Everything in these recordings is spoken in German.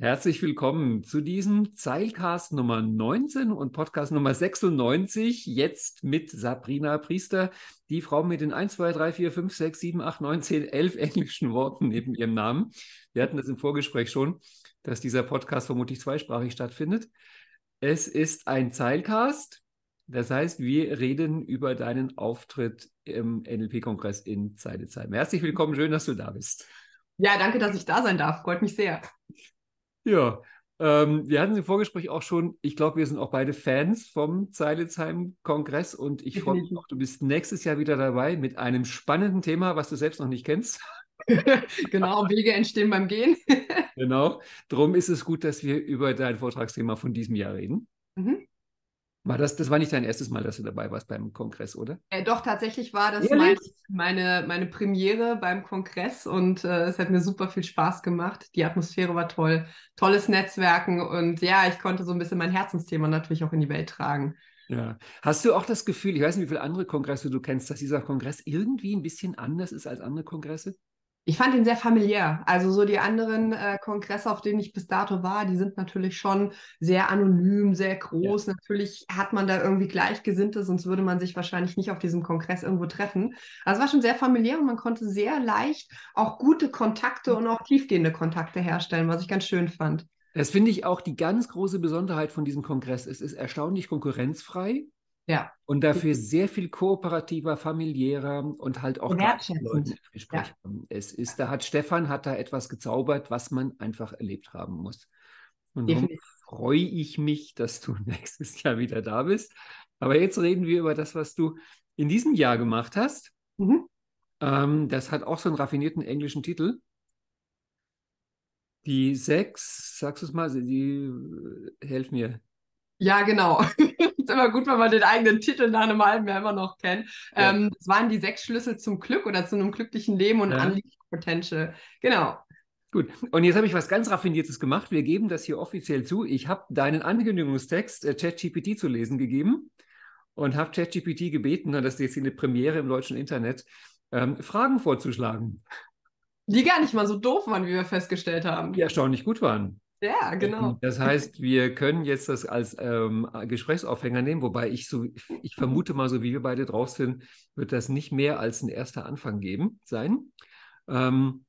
Herzlich willkommen zu diesem Zeilcast Nummer 19 und Podcast Nummer 96. Jetzt mit Sabrina Priester, die Frau mit den 1, 2, 3, 4, 5, 6, 7, 8, 9, 10, 11 englischen Worten neben ihrem Namen. Wir hatten das im Vorgespräch schon, dass dieser Podcast vermutlich zweisprachig stattfindet. Es ist ein Zeilcast. Das heißt, wir reden über deinen Auftritt im NLP-Kongress in Zeidezheim. Herzlich willkommen, schön, dass du da bist. Ja, danke, dass ich da sein darf. Freut mich sehr. Ja, ähm, wir hatten im Vorgespräch auch schon, ich glaube, wir sind auch beide Fans vom Zeilitzheim-Kongress und ich freue mich auch, du bist nächstes Jahr wieder dabei mit einem spannenden Thema, was du selbst noch nicht kennst. genau, Wege entstehen beim Gehen. genau, darum ist es gut, dass wir über dein Vortragsthema von diesem Jahr reden. Mhm. War das, das war nicht dein erstes Mal, dass du dabei warst beim Kongress, oder? Äh, doch, tatsächlich war das mein, meine, meine Premiere beim Kongress und äh, es hat mir super viel Spaß gemacht. Die Atmosphäre war toll, tolles Netzwerken und ja, ich konnte so ein bisschen mein Herzensthema natürlich auch in die Welt tragen. Ja. Hast du auch das Gefühl, ich weiß nicht, wie viele andere Kongresse du kennst, dass dieser Kongress irgendwie ein bisschen anders ist als andere Kongresse? Ich fand ihn sehr familiär. Also so die anderen äh, Kongresse, auf denen ich bis dato war, die sind natürlich schon sehr anonym, sehr groß. Ja. Natürlich hat man da irgendwie Gleichgesinnte, sonst würde man sich wahrscheinlich nicht auf diesem Kongress irgendwo treffen. Also es war schon sehr familiär und man konnte sehr leicht auch gute Kontakte und auch tiefgehende Kontakte herstellen, was ich ganz schön fand. Das finde ich auch die ganz große Besonderheit von diesem Kongress. Es ist erstaunlich konkurrenzfrei. Ja. Und dafür sehr viel kooperativer, familiärer und halt auch Leute. Ja. Es ist, da hat Stefan hat da etwas gezaubert, was man einfach erlebt haben muss. Und darum freue ich mich, dass du nächstes Jahr wieder da bist. Aber jetzt reden wir über das, was du in diesem Jahr gemacht hast. Mhm. Ähm, das hat auch so einen raffinierten englischen Titel. Die sechs, sagst du es mal, die äh, helf mir. Ja, genau. ist immer gut, wenn man den eigenen Titel nach einem halben Jahr immer noch kennt. Ja. Ähm, das waren die sechs Schlüssel zum Glück oder zu einem glücklichen Leben und ja. Unleashed Potential. Genau. Gut, und jetzt habe ich was ganz Raffiniertes gemacht. Wir geben das hier offiziell zu. Ich habe deinen Ankündigungstext äh, ChatGPT zu lesen gegeben und habe ChatGPT gebeten, das ist jetzt eine Premiere im deutschen Internet, ähm, Fragen vorzuschlagen. Die gar nicht mal so doof waren, wie wir festgestellt haben. Die erstaunlich gut waren. Ja, genau. Das heißt, wir können jetzt das als ähm, Gesprächsaufhänger nehmen, wobei ich so, ich vermute mal, so wie wir beide drauf sind, wird das nicht mehr als ein erster Anfang geben sein. Ähm,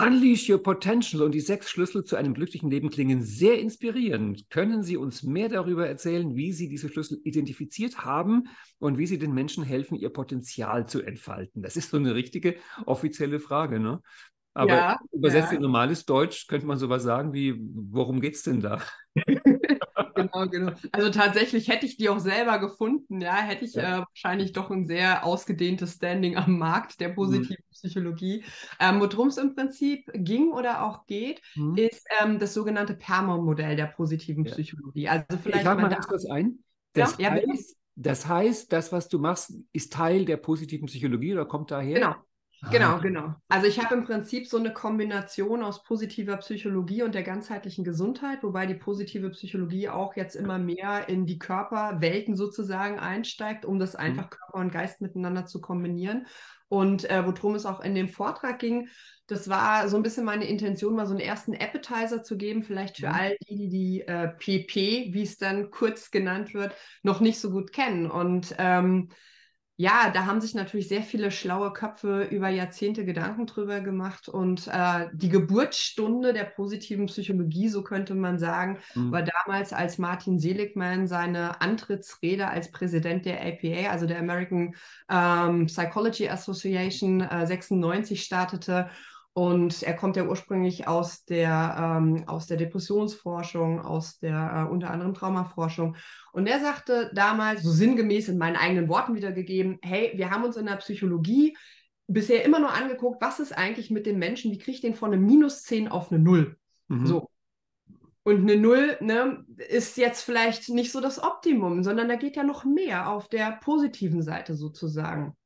Unleash Your Potential und die sechs Schlüssel zu einem glücklichen Leben klingen sehr inspirierend. Können Sie uns mehr darüber erzählen, wie Sie diese Schlüssel identifiziert haben und wie Sie den Menschen helfen, ihr Potenzial zu entfalten? Das ist so eine richtige offizielle Frage. Ne? Aber ja, übersetzt ja. in normales Deutsch könnte man sowas sagen wie, worum geht es denn da? genau, genau. Also tatsächlich hätte ich die auch selber gefunden, ja, hätte ich ja. äh, wahrscheinlich doch ein sehr ausgedehntes Standing am Markt der mhm. positiven mhm. Psychologie. Ähm, Worum es im Prinzip ging oder auch geht, mhm. ist ähm, das sogenannte Perma-Modell der positiven Psychologie. Also vielleicht ich hake mal ganz kurz ein. Das, heißt, das heißt, das, was du machst, ist Teil der positiven Psychologie oder kommt daher? Genau. Genau, ah. genau. Also ich habe im Prinzip so eine Kombination aus positiver Psychologie und der ganzheitlichen Gesundheit, wobei die positive Psychologie auch jetzt immer mehr in die Körperwelten sozusagen einsteigt, um das mhm. einfach. Körper und Geist miteinander zu kombinieren. Und äh, worum es auch in dem Vortrag ging, das war so ein bisschen meine Intention, mal so einen ersten Appetizer zu geben, vielleicht für mhm. all die, die die äh, PP, wie es dann kurz genannt wird, noch nicht so gut kennen. Und ähm, ja, da haben sich natürlich sehr viele schlaue Köpfe über Jahrzehnte Gedanken drüber gemacht und äh, die Geburtsstunde der positiven Psychologie, so könnte man sagen, mhm. war damals, als Martin Seligman seine Antrittsrede als Präsident der APA, also der American ähm, Psychology Association, äh, 96 startete und er kommt ja ursprünglich aus der, ähm, aus der Depressionsforschung, aus der äh, unter anderem Traumaforschung. Und er sagte damals, so sinngemäß in meinen eigenen Worten wiedergegeben, hey, wir haben uns in der Psychologie bisher immer nur angeguckt, was ist eigentlich mit dem Menschen, wie kriege ich den von einer Minus 10 auf eine Null? Mhm. So. Und eine Null ne, ist jetzt vielleicht nicht so das Optimum, sondern da geht ja noch mehr auf der positiven Seite sozusagen.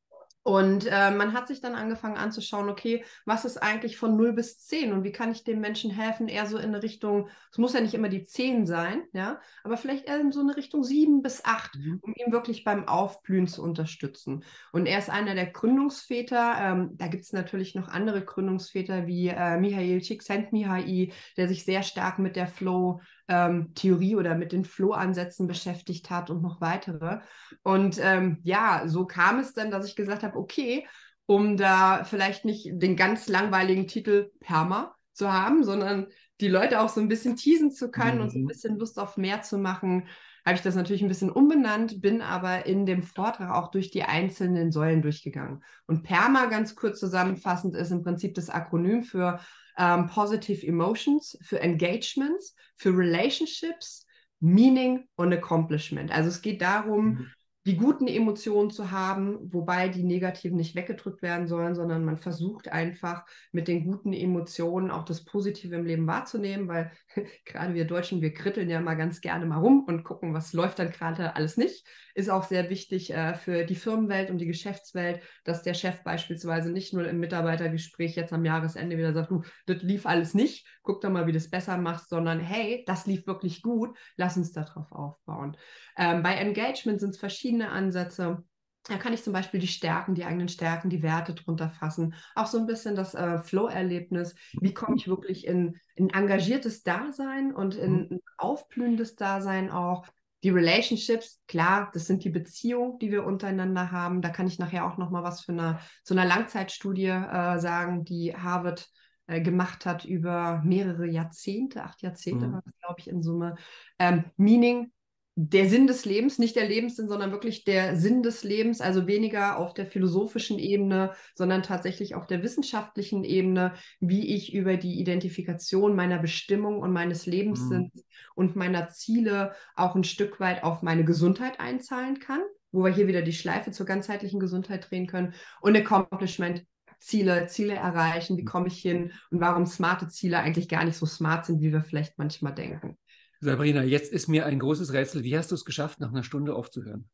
Und äh, man hat sich dann angefangen anzuschauen, okay, was ist eigentlich von 0 bis 10 und wie kann ich dem Menschen helfen, eher so in eine Richtung, es muss ja nicht immer die 10 sein, ja, aber vielleicht eher in so eine Richtung 7 bis 8, mhm. um ihn wirklich beim Aufblühen zu unterstützen. Und er ist einer der Gründungsväter, ähm, da gibt es natürlich noch andere Gründungsväter wie äh, Mihail Csikszentmihalyi, der sich sehr stark mit der Flow ähm, Theorie oder mit den Flow-Ansätzen beschäftigt hat und noch weitere. Und ähm, ja, so kam es dann, dass ich gesagt habe, okay, um da vielleicht nicht den ganz langweiligen Titel Perma zu haben, sondern die Leute auch so ein bisschen teasen zu können mhm. und so ein mhm. bisschen Lust auf mehr zu machen, habe ich das natürlich ein bisschen umbenannt, bin aber in dem Vortrag auch durch die einzelnen Säulen durchgegangen. Und PERMA, ganz kurz zusammenfassend, ist im Prinzip das Akronym für ähm, Positive Emotions, für Engagements, für Relationships, Meaning und Accomplishment. Also es geht darum, mhm die guten Emotionen zu haben, wobei die negativen nicht weggedrückt werden sollen, sondern man versucht einfach mit den guten Emotionen auch das Positive im Leben wahrzunehmen, weil gerade wir Deutschen, wir kritteln ja mal ganz gerne mal rum und gucken, was läuft dann gerade alles nicht. Ist auch sehr wichtig äh, für die Firmenwelt und die Geschäftswelt, dass der Chef beispielsweise nicht nur im Mitarbeitergespräch jetzt am Jahresende wieder sagt, du, das lief alles nicht, guck doch mal, wie du es besser machst, sondern hey, das lief wirklich gut, lass uns darauf aufbauen. Ähm, bei Engagement sind es verschiedene Ansätze. Da kann ich zum Beispiel die Stärken, die eigenen Stärken, die Werte drunter fassen. Auch so ein bisschen das äh, Flow-Erlebnis. Wie komme ich wirklich in, in engagiertes Dasein und in mhm. ein aufblühendes Dasein auch? Die Relationships, klar, das sind die Beziehungen, die wir untereinander haben. Da kann ich nachher auch noch mal was für eine, zu einer Langzeitstudie äh, sagen, die Harvard äh, gemacht hat über mehrere Jahrzehnte, acht Jahrzehnte mhm. war das, glaube ich, in Summe. Ähm, Meaning, der Sinn des Lebens, nicht der Lebenssinn, sondern wirklich der Sinn des Lebens, also weniger auf der philosophischen Ebene, sondern tatsächlich auf der wissenschaftlichen Ebene, wie ich über die Identifikation meiner Bestimmung und meines Lebenssinns mhm. und meiner Ziele auch ein Stück weit auf meine Gesundheit einzahlen kann, wo wir hier wieder die Schleife zur ganzheitlichen Gesundheit drehen können und Accomplishment. Ziele, Ziele erreichen, wie komme ich hin und warum smarte Ziele eigentlich gar nicht so smart sind, wie wir vielleicht manchmal denken. Sabrina, jetzt ist mir ein großes Rätsel. Wie hast du es geschafft, nach einer Stunde aufzuhören?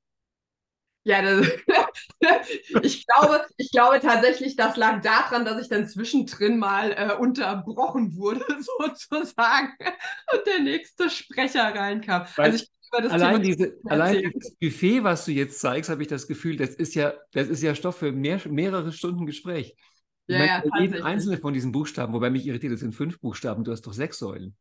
Ja, das, ich, glaube, ich glaube tatsächlich, das lag daran, dass ich dann zwischendrin mal äh, unterbrochen wurde, sozusagen, und der nächste Sprecher reinkam. Weil also ich allein, diese, allein das Buffet, was du jetzt zeigst, habe ich das Gefühl, das ist ja, das ist ja Stoff für mehr, mehrere Stunden Gespräch. Ja, ja, jeden einzelnen von diesen Buchstaben, wobei mich irritiert, es sind fünf Buchstaben, du hast doch sechs Säulen.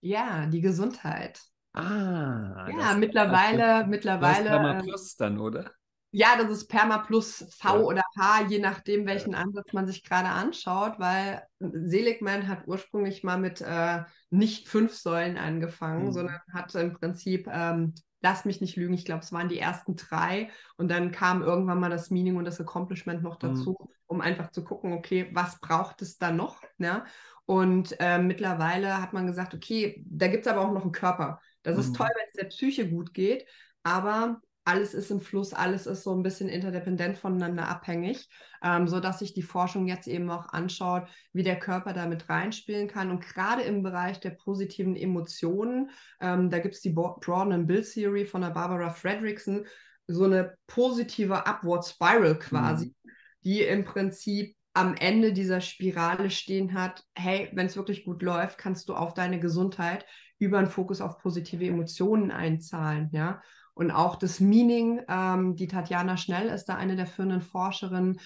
Ja, die Gesundheit. Ah. Ja, mittlerweile, das, mittlerweile. Das ist Perma ähm, Plus dann, oder? Ja, das ist Perma Plus V ja. oder H, je nachdem, welchen ja. Ansatz man sich gerade anschaut, weil Seligman hat ursprünglich mal mit äh, nicht fünf Säulen angefangen, mhm. sondern hat im Prinzip, ähm, lass mich nicht lügen, ich glaube, es waren die ersten drei und dann kam irgendwann mal das Meaning und das Accomplishment noch mhm. dazu, mhm. um einfach zu gucken, okay, was braucht es da noch? Ja? Und äh, mittlerweile hat man gesagt, okay, da gibt es aber auch noch einen Körper. Das mhm. ist toll, wenn es der Psyche gut geht, aber alles ist im Fluss, alles ist so ein bisschen interdependent voneinander abhängig, ähm, sodass sich die Forschung jetzt eben auch anschaut, wie der Körper damit reinspielen kann. Und gerade im Bereich der positiven Emotionen, ähm, da gibt es die Broaden and Bill Theory von der Barbara Fredrickson, so eine positive Upward Spiral quasi, mhm. die im Prinzip am Ende dieser Spirale stehen hat, hey, wenn es wirklich gut läuft, kannst du auf deine Gesundheit über einen Fokus auf positive Emotionen einzahlen, ja. Und auch das Meaning, ähm, die Tatjana Schnell ist da eine der führenden Forscherinnen,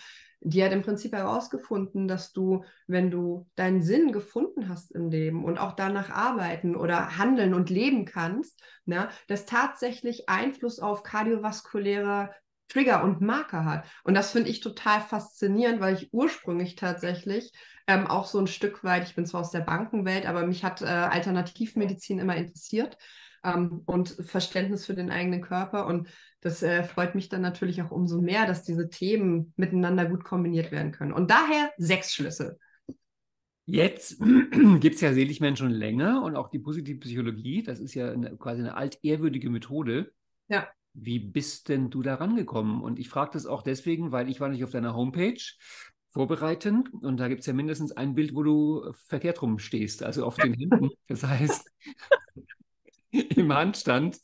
die hat im Prinzip herausgefunden, dass du, wenn du deinen Sinn gefunden hast im Leben und auch danach arbeiten oder handeln und leben kannst, ne, das tatsächlich Einfluss auf kardiovaskuläre Trigger und Marker hat. Und das finde ich total faszinierend, weil ich ursprünglich tatsächlich ähm, auch so ein Stück weit, ich bin zwar aus der Bankenwelt, aber mich hat äh, Alternativmedizin immer interessiert ähm, und Verständnis für den eigenen Körper. Und das äh, freut mich dann natürlich auch umso mehr, dass diese Themen miteinander gut kombiniert werden können. Und daher sechs Schlüssel. Jetzt gibt es ja Seligmensch schon länger und auch die positive Psychologie, das ist ja eine, quasi eine altehrwürdige Methode. Ja. Wie bist denn du da rangekommen? Und ich frage das auch deswegen, weil ich war nicht auf deiner Homepage vorbereitend und da gibt es ja mindestens ein Bild, wo du verkehrt rum stehst, also auf den Händen. Das heißt, im Handstand.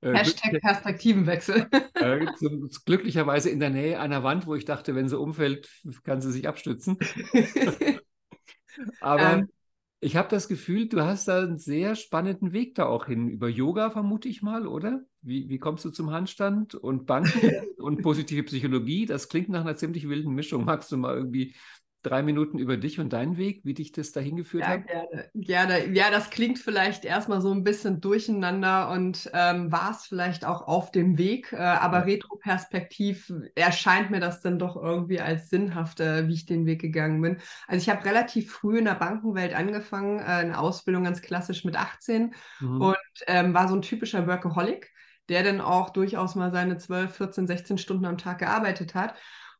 Äh, Hashtag Perspektivenwechsel. Äh, zum, glücklicherweise in der Nähe einer Wand, wo ich dachte, wenn sie umfällt, kann sie sich abstützen. Aber ähm, ich habe das Gefühl, du hast da einen sehr spannenden Weg da auch hin. Über Yoga vermute ich mal, oder? Wie, wie kommst du zum Handstand und Banken und positive Psychologie? Das klingt nach einer ziemlich wilden Mischung. Magst du mal irgendwie drei Minuten über dich und deinen Weg, wie dich das dahin geführt ja, hat? Gerne, gerne. Ja, das klingt vielleicht erstmal so ein bisschen durcheinander und ähm, war es vielleicht auch auf dem Weg, äh, aber ja. retroperspektiv erscheint mir das dann doch irgendwie als sinnhaft, äh, wie ich den Weg gegangen bin. Also ich habe relativ früh in der Bankenwelt angefangen, äh, eine Ausbildung ganz klassisch mit 18 mhm. und ähm, war so ein typischer Workaholic, der dann auch durchaus mal seine 12, 14, 16 Stunden am Tag gearbeitet hat.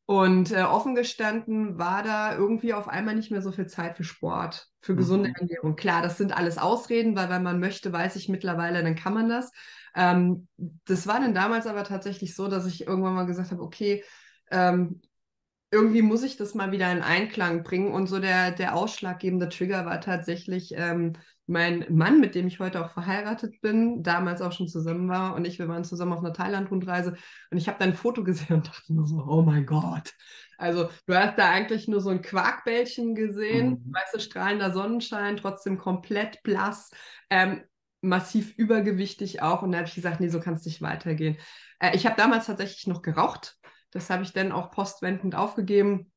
Und äh, offen gestanden war da irgendwie auf einmal nicht mehr so viel Zeit für Sport, für gesunde mhm. Ernährung. Klar, das sind alles Ausreden, weil wenn man möchte, weiß ich mittlerweile, dann kann man das. Ähm, das war dann damals aber tatsächlich so, dass ich irgendwann mal gesagt habe, okay, ähm, irgendwie muss ich das mal wieder in Einklang bringen. Und so der, der ausschlaggebende Trigger war tatsächlich ähm, mein Mann, mit dem ich heute auch verheiratet bin, damals auch schon zusammen war und ich, wir waren zusammen auf einer Thailand-Rundreise und ich habe dann ein Foto gesehen und dachte nur so, oh mein Gott. Also du hast da eigentlich nur so ein Quarkbällchen gesehen, mhm. weißt du, strahlender Sonnenschein, trotzdem komplett blass, ähm, massiv übergewichtig auch und da habe ich gesagt, nee, so kann es nicht weitergehen. Äh, ich habe damals tatsächlich noch geraucht, das habe ich dann auch postwendend aufgegeben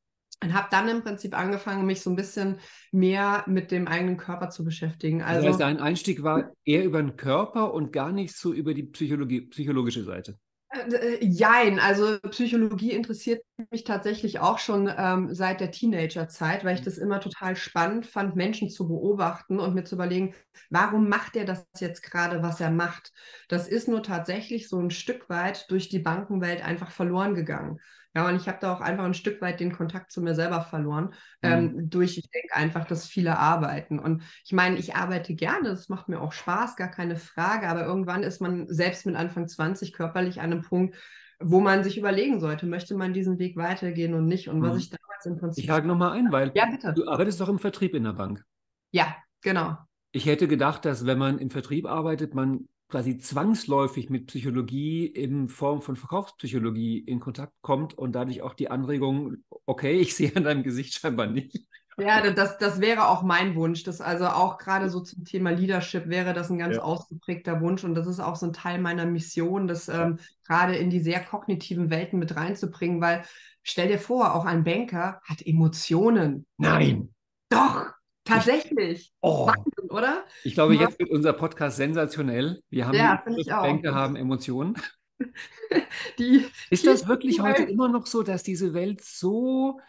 und habe dann im Prinzip angefangen, mich so ein bisschen mehr mit dem eigenen Körper zu beschäftigen. Also, heißt, dein Einstieg war eher über den Körper und gar nicht so über die Psychologie, psychologische Seite. Äh, äh, jein, also Psychologie interessiert mich tatsächlich auch schon ähm, seit der Teenagerzeit, weil ich das immer total spannend fand, Menschen zu beobachten und mir zu überlegen, warum macht er das jetzt gerade, was er macht? Das ist nur tatsächlich so ein Stück weit durch die Bankenwelt einfach verloren gegangen. Ja, und ich habe da auch einfach ein Stück weit den Kontakt zu mir selber verloren, mhm. ähm, durch, ich denke einfach, dass viele arbeiten. Und ich meine, ich arbeite gerne, das macht mir auch Spaß, gar keine Frage, aber irgendwann ist man selbst mit Anfang 20 körperlich an einem Punkt, wo man sich überlegen sollte, möchte man diesen Weg weitergehen und nicht. Und mhm. was ich damals im Prinzip. Ich hake nochmal ein, weil ja, du arbeitest doch im Vertrieb in der Bank. Ja, genau. Ich hätte gedacht, dass wenn man im Vertrieb arbeitet, man quasi zwangsläufig mit Psychologie in Form von Verkaufspsychologie in Kontakt kommt und dadurch auch die Anregung, okay, ich sehe an deinem Gesicht scheinbar nicht. Ja, das, das wäre auch mein Wunsch. Das also auch gerade so zum Thema Leadership wäre das ein ganz ja. ausgeprägter Wunsch und das ist auch so ein Teil meiner Mission, das ähm, gerade in die sehr kognitiven Welten mit reinzubringen, weil stell dir vor, auch ein Banker hat Emotionen. Nein. Doch. Tatsächlich. Ich, oh. Wahnsinn, oder? Ich glaube, jetzt wird unser Podcast sensationell. Wir haben ja, Bänke haben Emotionen. die, ist das wirklich heute immer noch so, dass diese Welt so,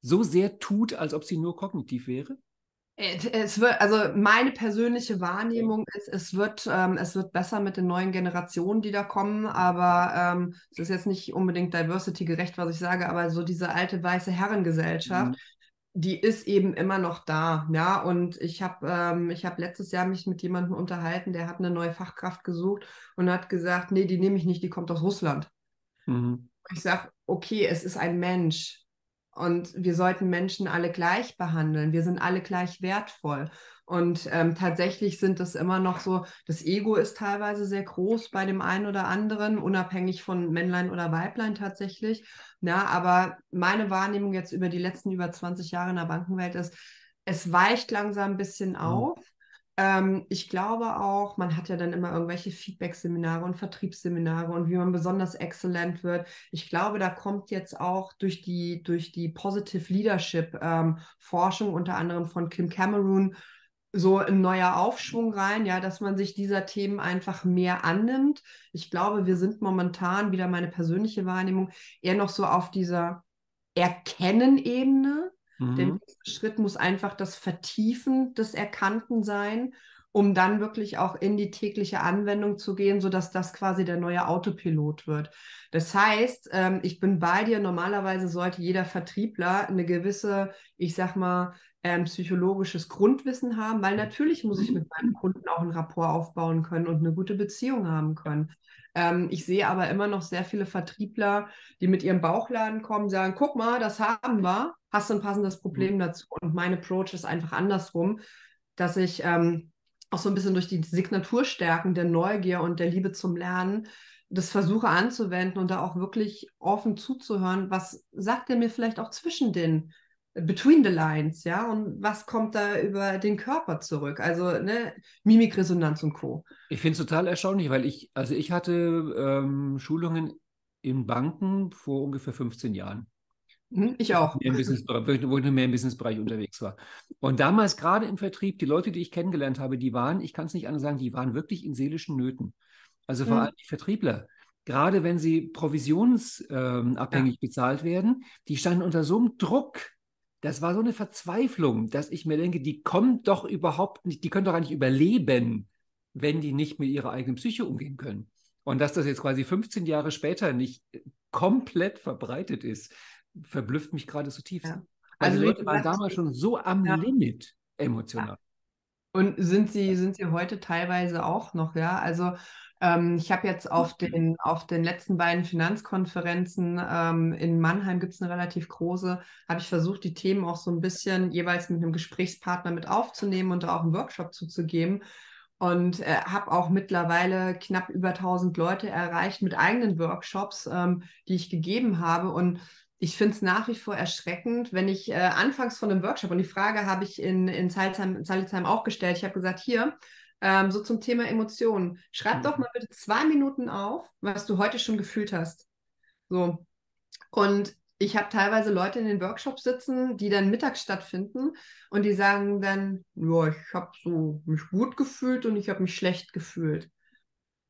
so sehr tut, als ob sie nur kognitiv wäre? Es wird, also meine persönliche Wahrnehmung ist, es wird, ähm, es wird besser mit den neuen Generationen, die da kommen, aber ähm, es ist jetzt nicht unbedingt diversity gerecht, was ich sage, aber so diese alte weiße Herrengesellschaft, mhm die ist eben immer noch da, ja. Und ich habe ähm, ich letztes Jahr mich mit jemandem unterhalten, der hat eine neue Fachkraft gesucht und hat gesagt, nee, die nehme ich nicht, die kommt aus Russland. Mhm. Ich sage, okay, es ist ein Mensch und wir sollten Menschen alle gleich behandeln. Wir sind alle gleich wertvoll. Und ähm, tatsächlich sind das immer noch so, das Ego ist teilweise sehr groß bei dem einen oder anderen, unabhängig von Männlein oder Weiblein tatsächlich. Ja, aber meine Wahrnehmung jetzt über die letzten über 20 Jahre in der Bankenwelt ist, es weicht langsam ein bisschen mhm. auf. Ähm, ich glaube auch, man hat ja dann immer irgendwelche Feedback-Seminare und Vertriebsseminare und wie man besonders exzellent wird. Ich glaube, da kommt jetzt auch durch die, durch die Positive Leadership ähm, unter anderem von Kim Cameron so ein neuer Aufschwung rein, ja, dass man sich dieser Themen einfach mehr annimmt. Ich glaube, wir sind momentan, wieder meine persönliche Wahrnehmung, eher noch so auf dieser Erkennen-Ebene. Mhm. Der nächste Schritt muss einfach das Vertiefen des Erkannten sein, um dann wirklich auch in die tägliche Anwendung zu gehen, sodass das quasi der neue Autopilot wird. Das heißt, ähm, ich bin bei dir, normalerweise sollte jeder Vertriebler eine gewisse, ich sag mal, ähm, psychologisches Grundwissen haben, weil natürlich muss ich mit meinem Kunden auch ein Rapport aufbauen können und eine gute Beziehung haben können. Ähm, ich sehe aber immer noch sehr viele Vertriebler, die mit ihrem Bauchladen kommen, sagen, guck mal, das haben wir, hast du ein passendes Problem mhm. dazu. Und mein Approach ist einfach andersrum, dass ich ähm, auch so ein bisschen durch die Signaturstärken der Neugier und der Liebe zum Lernen das versuche anzuwenden und da auch wirklich offen zuzuhören, was sagt er mir vielleicht auch zwischen den between the lines, ja, und was kommt da über den Körper zurück? Also ne, Mimikresonanz und Co. Ich finde es total erstaunlich, weil ich, also ich hatte ähm, Schulungen in Banken vor ungefähr 15 Jahren. Mhm, ich auch. Wo ich noch mehr im Businessbereich unterwegs war. Und damals gerade im Vertrieb, die Leute, die ich kennengelernt habe, die waren, ich kann es nicht anders sagen, die waren wirklich in seelischen Nöten. Also vor mhm. allem die Vertriebler, gerade wenn sie provisionsabhängig ähm, ja. bezahlt werden, die standen unter so einem Druck. Das war so eine Verzweiflung, dass ich mir denke, die kommen doch überhaupt nicht, die können doch gar nicht überleben, wenn die nicht mit ihrer eigenen Psyche umgehen können. Und dass das jetzt quasi 15 Jahre später nicht komplett verbreitet ist, verblüfft mich gerade zutiefst. Ja. Also, also Leute waren damals schon so am ja. Limit emotional. Und sind sie, sind sie heute teilweise auch noch, ja? Also ich habe jetzt auf den, auf den letzten beiden Finanzkonferenzen ähm, in Mannheim gibt es eine relativ große, habe ich versucht, die Themen auch so ein bisschen jeweils mit einem Gesprächspartner mit aufzunehmen und da auch einen Workshop zuzugeben. Und äh, habe auch mittlerweile knapp über 1000 Leute erreicht mit eigenen Workshops, ähm, die ich gegeben habe. Und ich finde es nach wie vor erschreckend, wenn ich äh, anfangs von einem Workshop, und die Frage habe ich in, in Salzheim auch gestellt, ich habe gesagt, hier, ähm, so zum Thema Emotionen. Schreib mhm. doch mal bitte zwei Minuten auf, was du heute schon gefühlt hast. So. Und ich habe teilweise Leute in den Workshops sitzen, die dann mittags stattfinden und die sagen dann, ja, ich habe so mich gut gefühlt und ich habe mich schlecht gefühlt.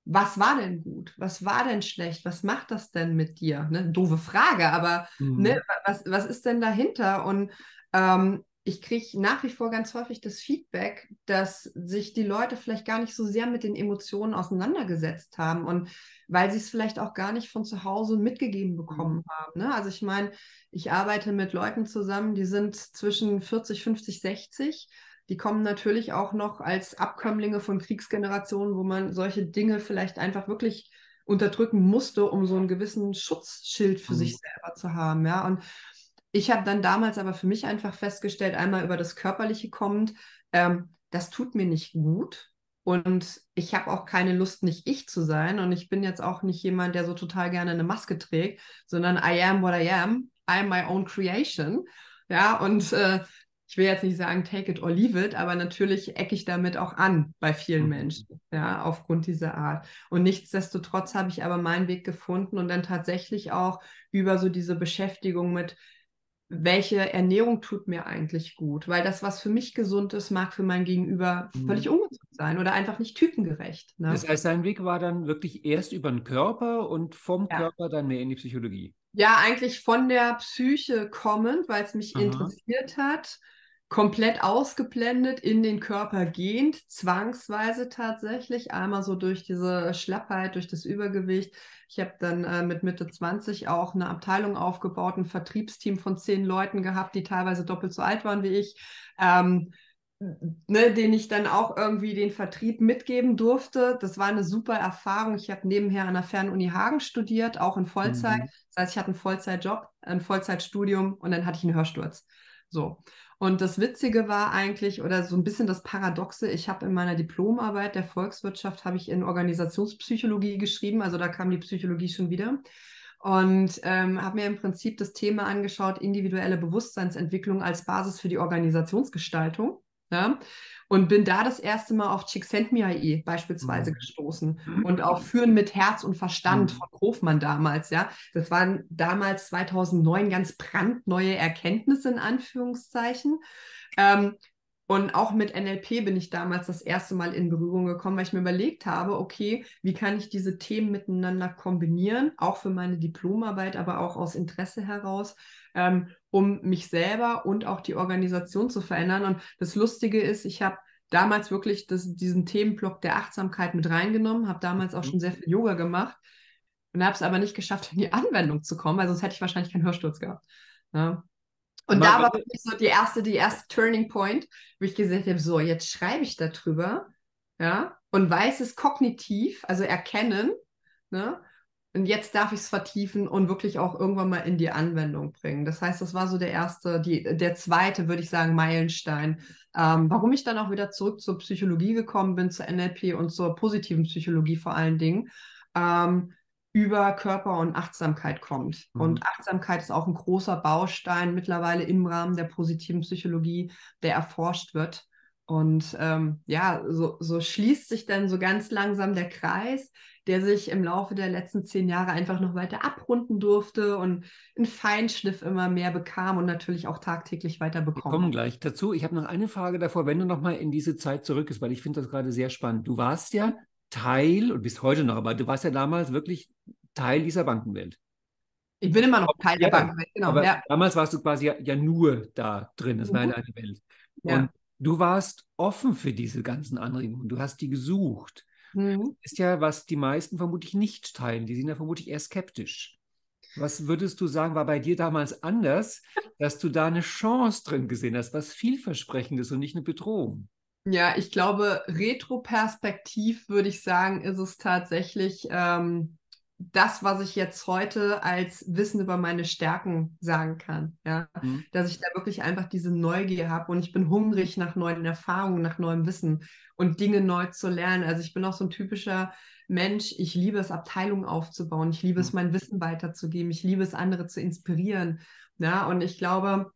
Was war denn gut? Was war denn schlecht? Was macht das denn mit dir? Ne? Doofe Frage, aber mhm. ne, was, was ist denn dahinter? Und ähm, ich kriege nach wie vor ganz häufig das Feedback, dass sich die Leute vielleicht gar nicht so sehr mit den Emotionen auseinandergesetzt haben und weil sie es vielleicht auch gar nicht von zu Hause mitgegeben bekommen mhm. haben. Ne? Also ich meine, ich arbeite mit Leuten zusammen, die sind zwischen 40, 50, 60. Die kommen natürlich auch noch als Abkömmlinge von Kriegsgenerationen, wo man solche Dinge vielleicht einfach wirklich unterdrücken musste, um so einen gewissen Schutzschild für mhm. sich selber zu haben. Ja, und ich habe dann damals aber für mich einfach festgestellt, einmal über das Körperliche kommend, ähm, das tut mir nicht gut. Und ich habe auch keine Lust, nicht ich zu sein. Und ich bin jetzt auch nicht jemand, der so total gerne eine Maske trägt, sondern I am what I am. I am my own creation. Ja, und äh, ich will jetzt nicht sagen, take it or leave it, aber natürlich ecke ich damit auch an bei vielen mhm. Menschen, ja, aufgrund dieser Art. Und nichtsdestotrotz habe ich aber meinen Weg gefunden und dann tatsächlich auch über so diese Beschäftigung mit welche Ernährung tut mir eigentlich gut? Weil das, was für mich gesund ist, mag für mein Gegenüber mhm. völlig ungesund sein oder einfach nicht typengerecht. Ne? Das heißt, dein Weg war dann wirklich erst über den Körper und vom ja. Körper dann mehr in die Psychologie. Ja, eigentlich von der Psyche kommend, weil es mich Aha. interessiert hat komplett ausgeblendet, in den Körper gehend, zwangsweise tatsächlich, einmal so durch diese Schlappheit, durch das Übergewicht. Ich habe dann äh, mit Mitte 20 auch eine Abteilung aufgebaut, ein Vertriebsteam von zehn Leuten gehabt, die teilweise doppelt so alt waren wie ich. Ähm, Ne, den ich dann auch irgendwie den Vertrieb mitgeben durfte. Das war eine super Erfahrung. Ich habe nebenher an der Fernuni Hagen studiert, auch in Vollzeit. Mhm. Das heißt, ich hatte einen Vollzeitjob, ein Vollzeitstudium und dann hatte ich einen Hörsturz. So. Und das Witzige war eigentlich, oder so ein bisschen das Paradoxe, ich habe in meiner Diplomarbeit der Volkswirtschaft, habe ich in Organisationspsychologie geschrieben, also da kam die Psychologie schon wieder. Und ähm, habe mir im Prinzip das Thema angeschaut, individuelle Bewusstseinsentwicklung als Basis für die Organisationsgestaltung. Ja? Und bin da das erste Mal auf Csikszentmihalyi beispielsweise mhm. gestoßen und auch Führen mit Herz und Verstand mhm. von Hofmann damals. Ja, Das waren damals 2009 ganz brandneue Erkenntnisse in Anführungszeichen. Ähm, und auch mit NLP bin ich damals das erste Mal in Berührung gekommen, weil ich mir überlegt habe, okay, wie kann ich diese Themen miteinander kombinieren, auch für meine Diplomarbeit, aber auch aus Interesse heraus, ähm, um mich selber und auch die Organisation zu verändern. Und das Lustige ist, ich habe damals wirklich das, diesen Themenblock der Achtsamkeit mit reingenommen, habe damals auch mhm. schon sehr viel Yoga gemacht und habe es aber nicht geschafft, in die Anwendung zu kommen, weil sonst hätte ich wahrscheinlich keinen Hörsturz gehabt. Ja. Und da war wirklich so die erste, die erste Turning Point, wo ich gesagt habe, so, jetzt schreibe ich darüber, ja, und weiß es kognitiv, also erkennen, ne? Und jetzt darf ich es vertiefen und wirklich auch irgendwann mal in die Anwendung bringen. Das heißt, das war so der erste, die, der zweite, würde ich sagen, Meilenstein Ähm, warum ich dann auch wieder zurück zur Psychologie gekommen bin, zur NLP und zur positiven Psychologie vor allen Dingen, ähm, über Körper und Achtsamkeit kommt. Mhm. Und Achtsamkeit ist auch ein großer Baustein mittlerweile im Rahmen der positiven Psychologie, der erforscht wird. Und ähm, ja, so, so schließt sich dann so ganz langsam der Kreis, der sich im Laufe der letzten zehn Jahre einfach noch weiter abrunden durfte und einen Feinschliff immer mehr bekam und natürlich auch tagtäglich weiter bekommen. Wir kommen gleich dazu. Ich habe noch eine Frage davor, wenn du noch mal in diese Zeit zurück ist, weil ich finde das gerade sehr spannend. Du warst ja Teil und bist heute noch, aber du warst ja damals wirklich Teil dieser Bankenwelt. Ich bin immer noch Teil ja, der Bankenwelt, genau. Aber ja. damals warst du quasi ja, ja nur da drin, das mhm. war ja deine Welt. Und du warst offen für diese ganzen Anregungen, du hast die gesucht. Mhm. Das ist ja, was die meisten vermutlich nicht teilen, die sind ja vermutlich eher skeptisch. Was würdest du sagen, war bei dir damals anders, dass du da eine Chance drin gesehen hast, was vielversprechendes und nicht eine Bedrohung? Ja, ich glaube, retroperspektiv würde ich sagen, ist es tatsächlich ähm, das, was ich jetzt heute als Wissen über meine Stärken sagen kann. Ja? Mhm. Dass ich da wirklich einfach diese Neugier habe und ich bin hungrig nach neuen Erfahrungen, nach neuem Wissen und Dinge neu zu lernen. Also ich bin auch so ein typischer Mensch, ich liebe es, Abteilungen aufzubauen. Ich liebe mhm. es, mein Wissen weiterzugeben. Ich liebe es, andere zu inspirieren. Ja, und ich glaube,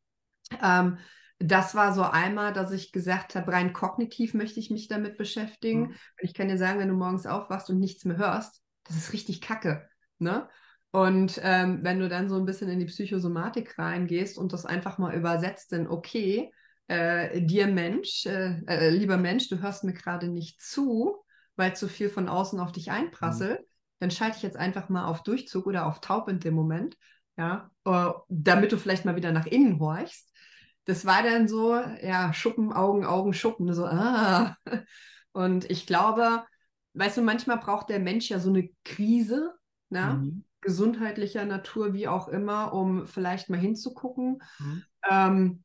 ähm, das war so einmal, dass ich gesagt habe, rein kognitiv möchte ich mich damit beschäftigen. Mhm. Und ich kann dir sagen, wenn du morgens aufwachst und nichts mehr hörst, das ist richtig kacke. Ne? Und ähm, wenn du dann so ein bisschen in die Psychosomatik reingehst und das einfach mal übersetzt in, okay, äh, dir Mensch, äh, äh, lieber Mensch, du hörst mir gerade nicht zu, weil zu viel von außen auf dich einprasselt, mhm. dann schalte ich jetzt einfach mal auf Durchzug oder auf Taub in dem Moment, ja, äh, damit du vielleicht mal wieder nach innen horchst das war dann so, ja, Schuppen, Augen, Augen, Schuppen, so, ah. Und ich glaube, weißt du, manchmal braucht der Mensch ja so eine Krise? Ne, mhm. gesundheitlicher Natur, wie auch immer, um vielleicht mal hinzugucken. Mhm. Ähm,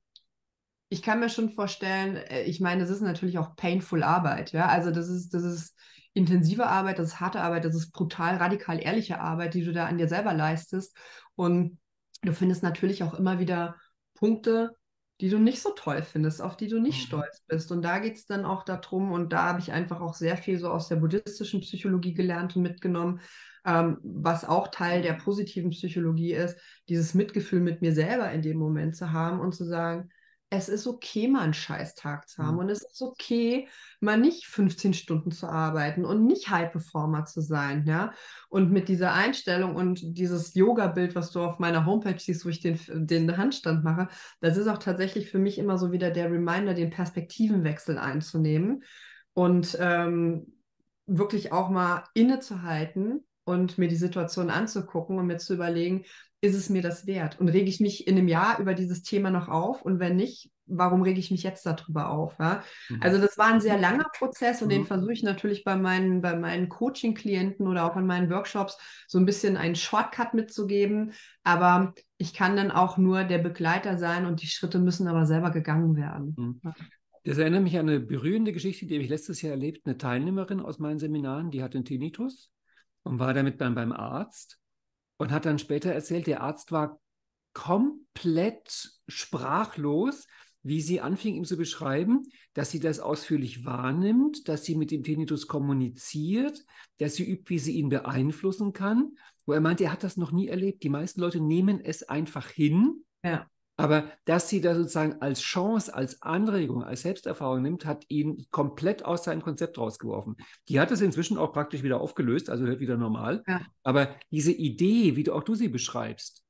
ich kann mir schon vorstellen, äh, ich meine, das ist natürlich auch painful Arbeit, ja. Also das ist, das ist intensive Arbeit, das ist harte Arbeit, das ist brutal, radikal ehrliche Arbeit, die du da an dir selber leistest. Und du findest natürlich auch immer wieder Punkte, die du nicht so toll findest, auf die du nicht mhm. stolz bist. Und da geht es dann auch darum, und da habe ich einfach auch sehr viel so aus der buddhistischen Psychologie gelernt und mitgenommen, ähm, was auch Teil der positiven Psychologie ist, dieses Mitgefühl mit mir selber in dem Moment zu haben und zu sagen, es ist okay, mal einen Scheißtag zu haben. Mhm. Und es ist okay, mal nicht 15 Stunden zu arbeiten und nicht High-Performer zu sein. Ja? Und mit dieser Einstellung und dieses Yoga-Bild, was du auf meiner Homepage siehst, wo ich den, den Handstand mache, das ist auch tatsächlich für mich immer so wieder der Reminder, den Perspektivenwechsel einzunehmen und ähm, wirklich auch mal innezuhalten und mir die Situation anzugucken und mir zu überlegen, ist es mir das wert? Und rege ich mich in einem Jahr über dieses Thema noch auf? Und wenn nicht, warum rege ich mich jetzt darüber auf? Ja? Mhm. Also das war ein sehr langer Prozess und mhm. den versuche ich natürlich bei meinen, bei meinen Coaching-Klienten oder auch in meinen Workshops so ein bisschen einen Shortcut mitzugeben. Aber ich kann dann auch nur der Begleiter sein und die Schritte müssen aber selber gegangen werden. Mhm. Das erinnert mich an eine berührende Geschichte, die habe ich letztes Jahr erlebt. Eine Teilnehmerin aus meinen Seminaren, die hatte einen Tinnitus und war damit beim, beim Arzt und hat dann später erzählt, der Arzt war komplett sprachlos, wie sie anfing, ihm zu beschreiben, dass sie das ausführlich wahrnimmt, dass sie mit dem Tinnitus kommuniziert, dass sie übt, wie sie ihn beeinflussen kann. Wo er meinte, er hat das noch nie erlebt. Die meisten Leute nehmen es einfach hin. Ja. Aber dass sie da sozusagen als Chance, als Anregung, als Selbsterfahrung nimmt, hat ihn komplett aus seinem Konzept rausgeworfen. Die hat es inzwischen auch praktisch wieder aufgelöst, also wird wieder normal. Ja. Aber diese Idee, wie du auch du sie beschreibst,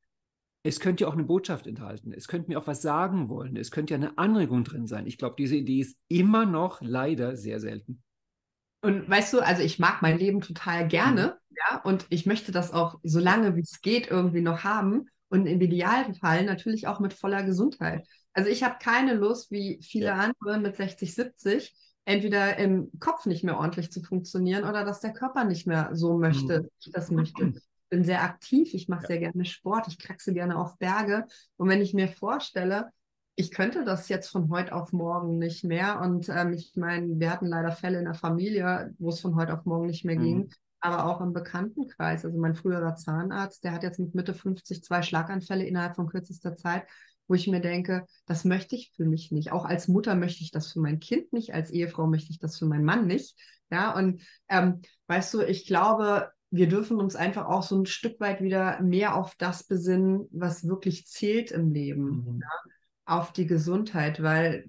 es könnte ja auch eine Botschaft enthalten. Es könnte mir auch was sagen wollen. Es könnte ja eine Anregung drin sein. Ich glaube, diese Idee ist immer noch leider sehr selten. Und weißt du, also ich mag mein Leben total gerne, mhm. ja, und ich möchte das auch so lange wie es geht irgendwie noch haben und im Idealfall natürlich auch mit voller Gesundheit. Also ich habe keine Lust, wie viele ja. andere mit 60, 70, entweder im Kopf nicht mehr ordentlich zu funktionieren oder dass der Körper nicht mehr so möchte, mhm. wie ich das möchte. Ich bin sehr aktiv, ich mache ja. sehr gerne Sport, ich kraxe gerne auf Berge. Und wenn ich mir vorstelle, ich könnte das jetzt von heute auf morgen nicht mehr. Und ähm, ich meine, wir hatten leider Fälle in der Familie, wo es von heute auf morgen nicht mehr mhm. ging aber auch im Bekanntenkreis. Also mein früherer Zahnarzt, der hat jetzt mit Mitte 50 zwei Schlaganfälle innerhalb von kürzester Zeit. wo ich mir denke, das möchte ich für mich nicht. Auch als Mutter möchte ich das für mein Kind nicht, als Ehefrau möchte ich das für meinen Mann nicht. Ja, und ähm, weißt du, ich glaube, wir dürfen uns einfach auch so ein Stück weit wieder mehr auf das besinnen, was wirklich zählt im Leben, mhm. ja? auf die Gesundheit, weil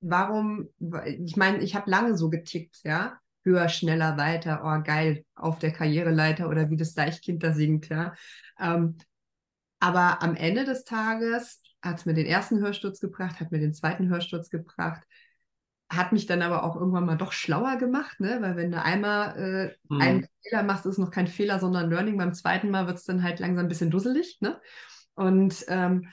warum, ich meine, ich habe lange so getickt, ja, höher, schneller, weiter, oh geil, auf der Karriereleiter oder wie das Deichkind da singt, ja. Ähm, aber am Ende des Tages hat es mir den ersten Hörsturz gebracht, hat mir den zweiten Hörsturz gebracht, hat mich dann aber auch irgendwann mal doch schlauer gemacht, ne? weil wenn du einmal äh, mhm. einen Fehler machst, ist es noch kein Fehler, sondern Learning. Beim zweiten Mal wird es dann halt langsam ein bisschen dusselig. Ne? Und ähm,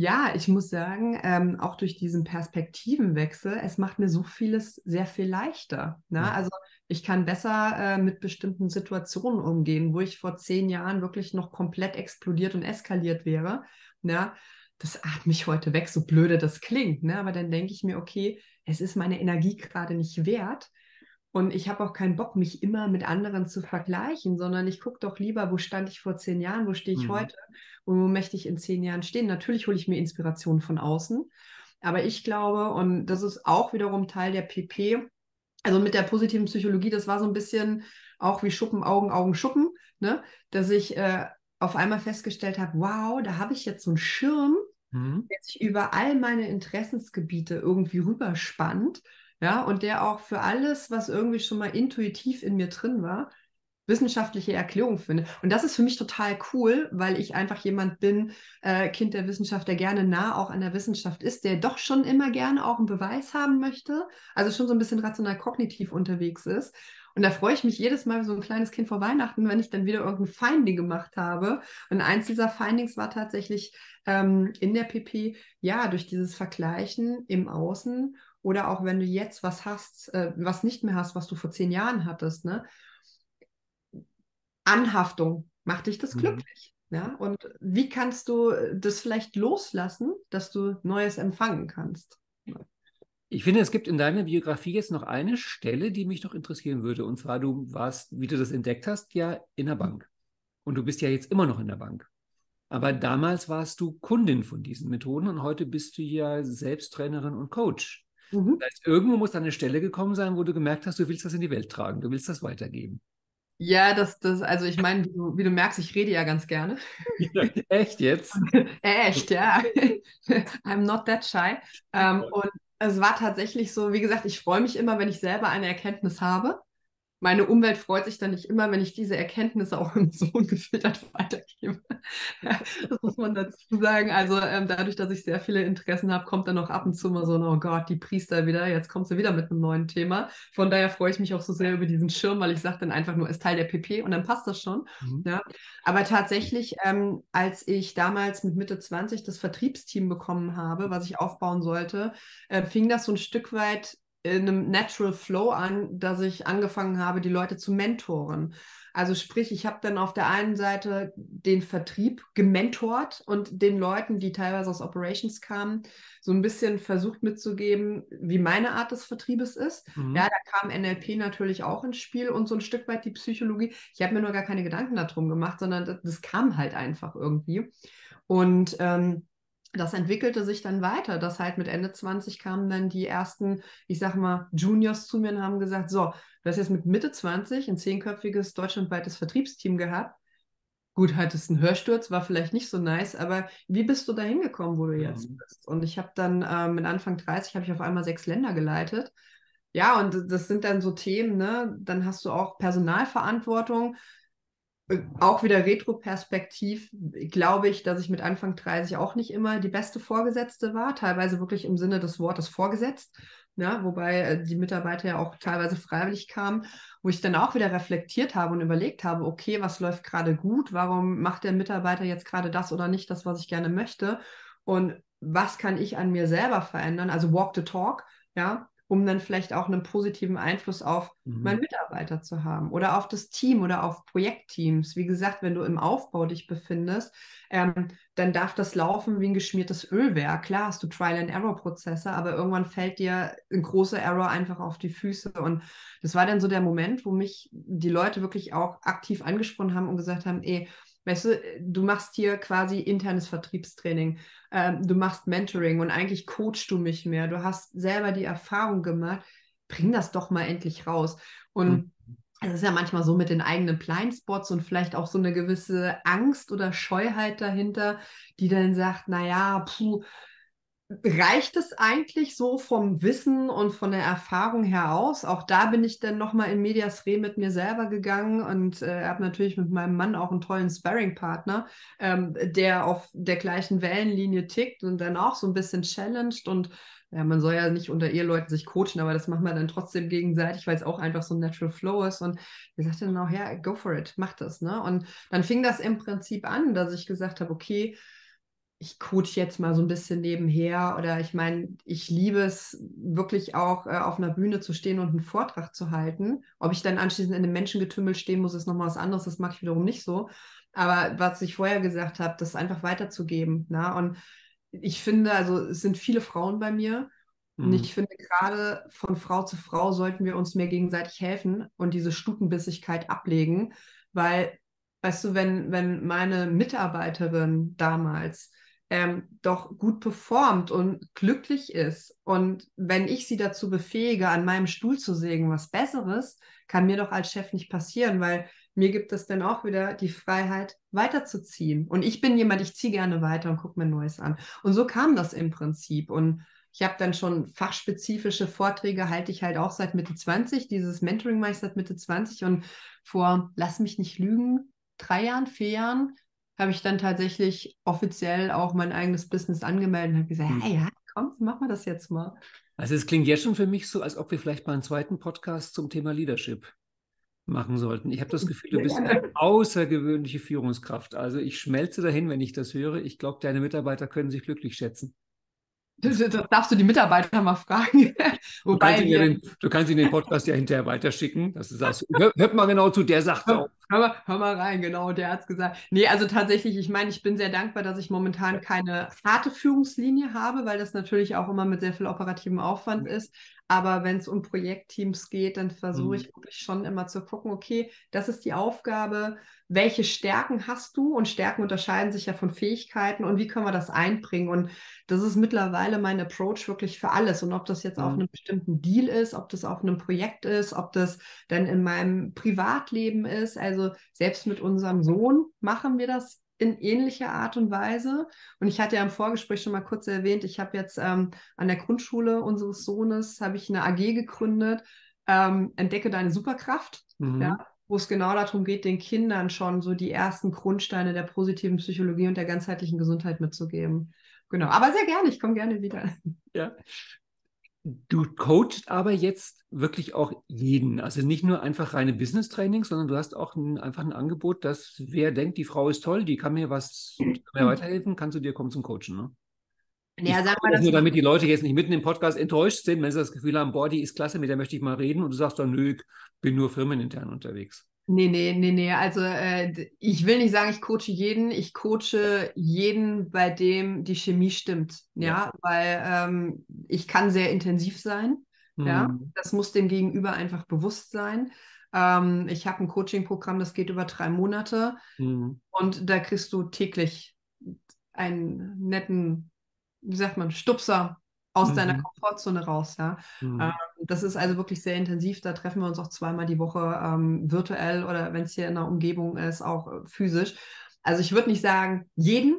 ja, ich muss sagen, ähm, auch durch diesen Perspektivenwechsel, es macht mir so vieles sehr viel leichter. Ne? Ja. Also ich kann besser äh, mit bestimmten Situationen umgehen, wo ich vor zehn Jahren wirklich noch komplett explodiert und eskaliert wäre. Ne? Das atmet mich heute weg, so blöde das klingt. Ne? Aber dann denke ich mir, okay, es ist meine Energie gerade nicht wert. Und ich habe auch keinen Bock, mich immer mit anderen zu vergleichen, sondern ich gucke doch lieber, wo stand ich vor zehn Jahren, wo stehe ich mhm. heute und wo möchte ich in zehn Jahren stehen. Natürlich hole ich mir Inspiration von außen, aber ich glaube, und das ist auch wiederum Teil der PP, also mit der positiven Psychologie, das war so ein bisschen auch wie Schuppen, Augen, Augen, Schuppen, ne? dass ich äh, auf einmal festgestellt habe, wow, da habe ich jetzt so einen Schirm, mhm. der sich über all meine Interessensgebiete irgendwie rüberspannt ja, und der auch für alles, was irgendwie schon mal intuitiv in mir drin war, wissenschaftliche Erklärung finde. Und das ist für mich total cool, weil ich einfach jemand bin, äh, Kind der Wissenschaft, der gerne nah auch an der Wissenschaft ist, der doch schon immer gerne auch einen Beweis haben möchte, also schon so ein bisschen rational-kognitiv unterwegs ist. Und da freue ich mich jedes Mal wie so ein kleines Kind vor Weihnachten, wenn ich dann wieder irgendein Finding gemacht habe. Und eins dieser Findings war tatsächlich ähm, in der PP, ja, durch dieses Vergleichen im Außen oder auch wenn du jetzt was hast, äh, was nicht mehr hast, was du vor zehn Jahren hattest, ne? Anhaftung, macht dich das mhm. glücklich. Ja? Und wie kannst du das vielleicht loslassen, dass du Neues empfangen kannst? Ich finde, es gibt in deiner Biografie jetzt noch eine Stelle, die mich doch interessieren würde. Und zwar, du warst, wie du das entdeckt hast, ja in der Bank. Und du bist ja jetzt immer noch in der Bank. Aber damals warst du Kundin von diesen Methoden und heute bist du ja selbst Trainerin und Coach. Mhm. Das heißt, irgendwo muss eine Stelle gekommen sein, wo du gemerkt hast, du willst das in die Welt tragen, du willst das weitergeben. Ja, das, das, also ich meine, wie du merkst, ich rede ja ganz gerne. Ja, echt jetzt? echt, ja. I'm not that shy. Ähm, und es war tatsächlich so, wie gesagt, ich freue mich immer, wenn ich selber eine Erkenntnis habe meine Umwelt freut sich dann nicht immer, wenn ich diese Erkenntnisse auch so ungefiltert weitergebe. das muss man dazu sagen. Also ähm, dadurch, dass ich sehr viele Interessen habe, kommt dann auch ab und zu mal so, oh Gott, die Priester wieder, jetzt kommt sie wieder mit einem neuen Thema. Von daher freue ich mich auch so sehr über diesen Schirm, weil ich sage dann einfach nur, ist Teil der PP und dann passt das schon. Mhm. Ja. Aber tatsächlich, ähm, als ich damals mit Mitte 20 das Vertriebsteam bekommen habe, was ich aufbauen sollte, äh, fing das so ein Stück weit in einem Natural Flow an, dass ich angefangen habe, die Leute zu mentoren. Also sprich, ich habe dann auf der einen Seite den Vertrieb gementort und den Leuten, die teilweise aus Operations kamen, so ein bisschen versucht mitzugeben, wie meine Art des Vertriebes ist. Mhm. Ja, da kam NLP natürlich auch ins Spiel und so ein Stück weit die Psychologie. Ich habe mir nur gar keine Gedanken darum gemacht, sondern das, das kam halt einfach irgendwie. Und ähm, das entwickelte sich dann weiter. Das halt mit Ende 20 kamen dann die ersten, ich sag mal, Juniors zu mir und haben gesagt: So, du hast jetzt mit Mitte 20 ein zehnköpfiges deutschlandweites Vertriebsteam gehabt. Gut, hattest einen Hörsturz, war vielleicht nicht so nice, aber wie bist du da hingekommen, wo du jetzt mhm. bist? Und ich habe dann ähm, mit Anfang 30 habe ich auf einmal sechs Länder geleitet. Ja, und das sind dann so Themen, ne? Dann hast du auch Personalverantwortung auch wieder retroperspektiv glaube ich, dass ich mit Anfang 30 auch nicht immer die beste Vorgesetzte war, teilweise wirklich im Sinne des Wortes vorgesetzt, ja, ne? wobei äh, die Mitarbeiter ja auch teilweise freiwillig kamen, wo ich dann auch wieder reflektiert habe und überlegt habe, okay, was läuft gerade gut, warum macht der Mitarbeiter jetzt gerade das oder nicht das, was ich gerne möchte? Und was kann ich an mir selber verändern, also walk the talk, ja, um dann vielleicht auch einen positiven Einfluss auf mhm. meinen Mitarbeiter zu haben oder auf das Team oder auf Projektteams. Wie gesagt, wenn du im Aufbau dich befindest, ähm, dann darf das laufen wie ein geschmiertes Ölwerk. Klar hast du Trial-and-Error-Prozesse, aber irgendwann fällt dir ein großer Error einfach auf die Füße. Und das war dann so der Moment, wo mich die Leute wirklich auch aktiv angesprochen haben und gesagt haben, ey, Weißt du, du machst hier quasi internes Vertriebstraining, ähm, du machst Mentoring und eigentlich coachst du mich mehr. Du hast selber die Erfahrung gemacht, bring das doch mal endlich raus. Und mhm. es ist ja manchmal so mit den eigenen Blindspots und vielleicht auch so eine gewisse Angst oder Scheuheit dahinter, die dann sagt, naja, puh, reicht es eigentlich so vom Wissen und von der Erfahrung her aus? Auch da bin ich dann nochmal in Medias Re mit mir selber gegangen und äh, habe natürlich mit meinem Mann auch einen tollen Sparring-Partner, ähm, der auf der gleichen Wellenlinie tickt und dann auch so ein bisschen challenged und ja, man soll ja nicht unter Eheleuten sich coachen, aber das machen wir dann trotzdem gegenseitig, weil es auch einfach so ein Natural Flow ist. Und wir sagten dann auch, ja, go for it, mach das. Ne? Und dann fing das im Prinzip an, dass ich gesagt habe, okay, ich coach jetzt mal so ein bisschen nebenher oder ich meine, ich liebe es wirklich auch äh, auf einer Bühne zu stehen und einen Vortrag zu halten. Ob ich dann anschließend in einem Menschengetümmel stehen muss, ist nochmal was anderes, das mag ich wiederum nicht so. Aber was ich vorher gesagt habe, das einfach weiterzugeben. Na? Ne? Und ich finde, also es sind viele Frauen bei mir. Mhm. Und ich finde, gerade von Frau zu Frau sollten wir uns mehr gegenseitig helfen und diese Stutenbissigkeit ablegen, weil, weißt du, wenn, wenn meine Mitarbeiterin damals ähm, doch gut performt und glücklich ist. Und wenn ich sie dazu befähige, an meinem Stuhl zu sägen, was Besseres, kann mir doch als Chef nicht passieren, weil mir gibt es dann auch wieder die Freiheit, weiterzuziehen. Und ich bin jemand, ich ziehe gerne weiter und gucke mir Neues an. Und so kam das im Prinzip. Und ich habe dann schon fachspezifische Vorträge, halte ich halt auch seit Mitte 20. Dieses Mentoring mache ich seit Mitte 20. Und vor, lass mich nicht lügen, drei Jahren, vier Jahren habe ich dann tatsächlich offiziell auch mein eigenes Business angemeldet und habe gesagt, hm. hey, ja, komm, machen wir das jetzt mal. Also es klingt jetzt schon für mich so, als ob wir vielleicht mal einen zweiten Podcast zum Thema Leadership machen sollten. Ich habe das Gefühl, du bist eine außergewöhnliche Führungskraft. Also ich schmelze dahin, wenn ich das höre. Ich glaube, deine Mitarbeiter können sich glücklich schätzen. Das, das darfst du die Mitarbeiter mal fragen. Wobei du, kannst den, du kannst ihn den Podcast ja hinterher weiterschicken. Das ist also, hört, hört mal genau zu, der sagt auch. Hör mal, hör mal rein, genau, der hat es gesagt. Nee, also tatsächlich, ich meine, ich bin sehr dankbar, dass ich momentan keine harte Führungslinie habe, weil das natürlich auch immer mit sehr viel operativem Aufwand ist. Aber wenn es um Projektteams geht, dann versuche mhm. ich wirklich schon immer zu gucken, okay, das ist die Aufgabe, welche Stärken hast du? Und Stärken unterscheiden sich ja von Fähigkeiten und wie können wir das einbringen? Und das ist mittlerweile mein Approach wirklich für alles. Und ob das jetzt mhm. auf einem bestimmten Deal ist, ob das auf einem Projekt ist, ob das dann in meinem Privatleben ist. Also selbst mit unserem Sohn machen wir das in ähnlicher Art und Weise. Und ich hatte ja im Vorgespräch schon mal kurz erwähnt, ich habe jetzt ähm, an der Grundschule unseres Sohnes habe ich eine AG gegründet, ähm, entdecke deine Superkraft, mhm. ja, wo es genau darum geht, den Kindern schon so die ersten Grundsteine der positiven Psychologie und der ganzheitlichen Gesundheit mitzugeben. Genau, aber sehr gerne, ich komme gerne wieder. Ja, Du coachst aber jetzt wirklich auch jeden. Also nicht nur einfach reine Business-Training, sondern du hast auch ein, einfach ein Angebot, dass wer denkt, die Frau ist toll, die kann mir was kann mir weiterhelfen, kann zu dir kommen zum Coachen. Ne? Ja, sag mal, das nur damit die Leute jetzt nicht mitten im Podcast enttäuscht sind, wenn sie das Gefühl haben, boah, die ist klasse, mit der möchte ich mal reden und du sagst dann, nö, ich bin nur firmenintern unterwegs. Nee, nee, nee, nee. Also äh, ich will nicht sagen, ich coache jeden. Ich coache jeden, bei dem die Chemie stimmt. Ja, ja. weil ähm, ich kann sehr intensiv sein. Mhm. Ja, das muss dem Gegenüber einfach bewusst sein. Ähm, ich habe ein Coaching-Programm, das geht über drei Monate. Mhm. Und da kriegst du täglich einen netten, wie sagt man, Stupser aus mhm. deiner Komfortzone raus. Ja? Mhm. Ähm, das ist also wirklich sehr intensiv. Da treffen wir uns auch zweimal die Woche ähm, virtuell oder wenn es hier in der Umgebung ist, auch äh, physisch. Also ich würde nicht sagen jeden,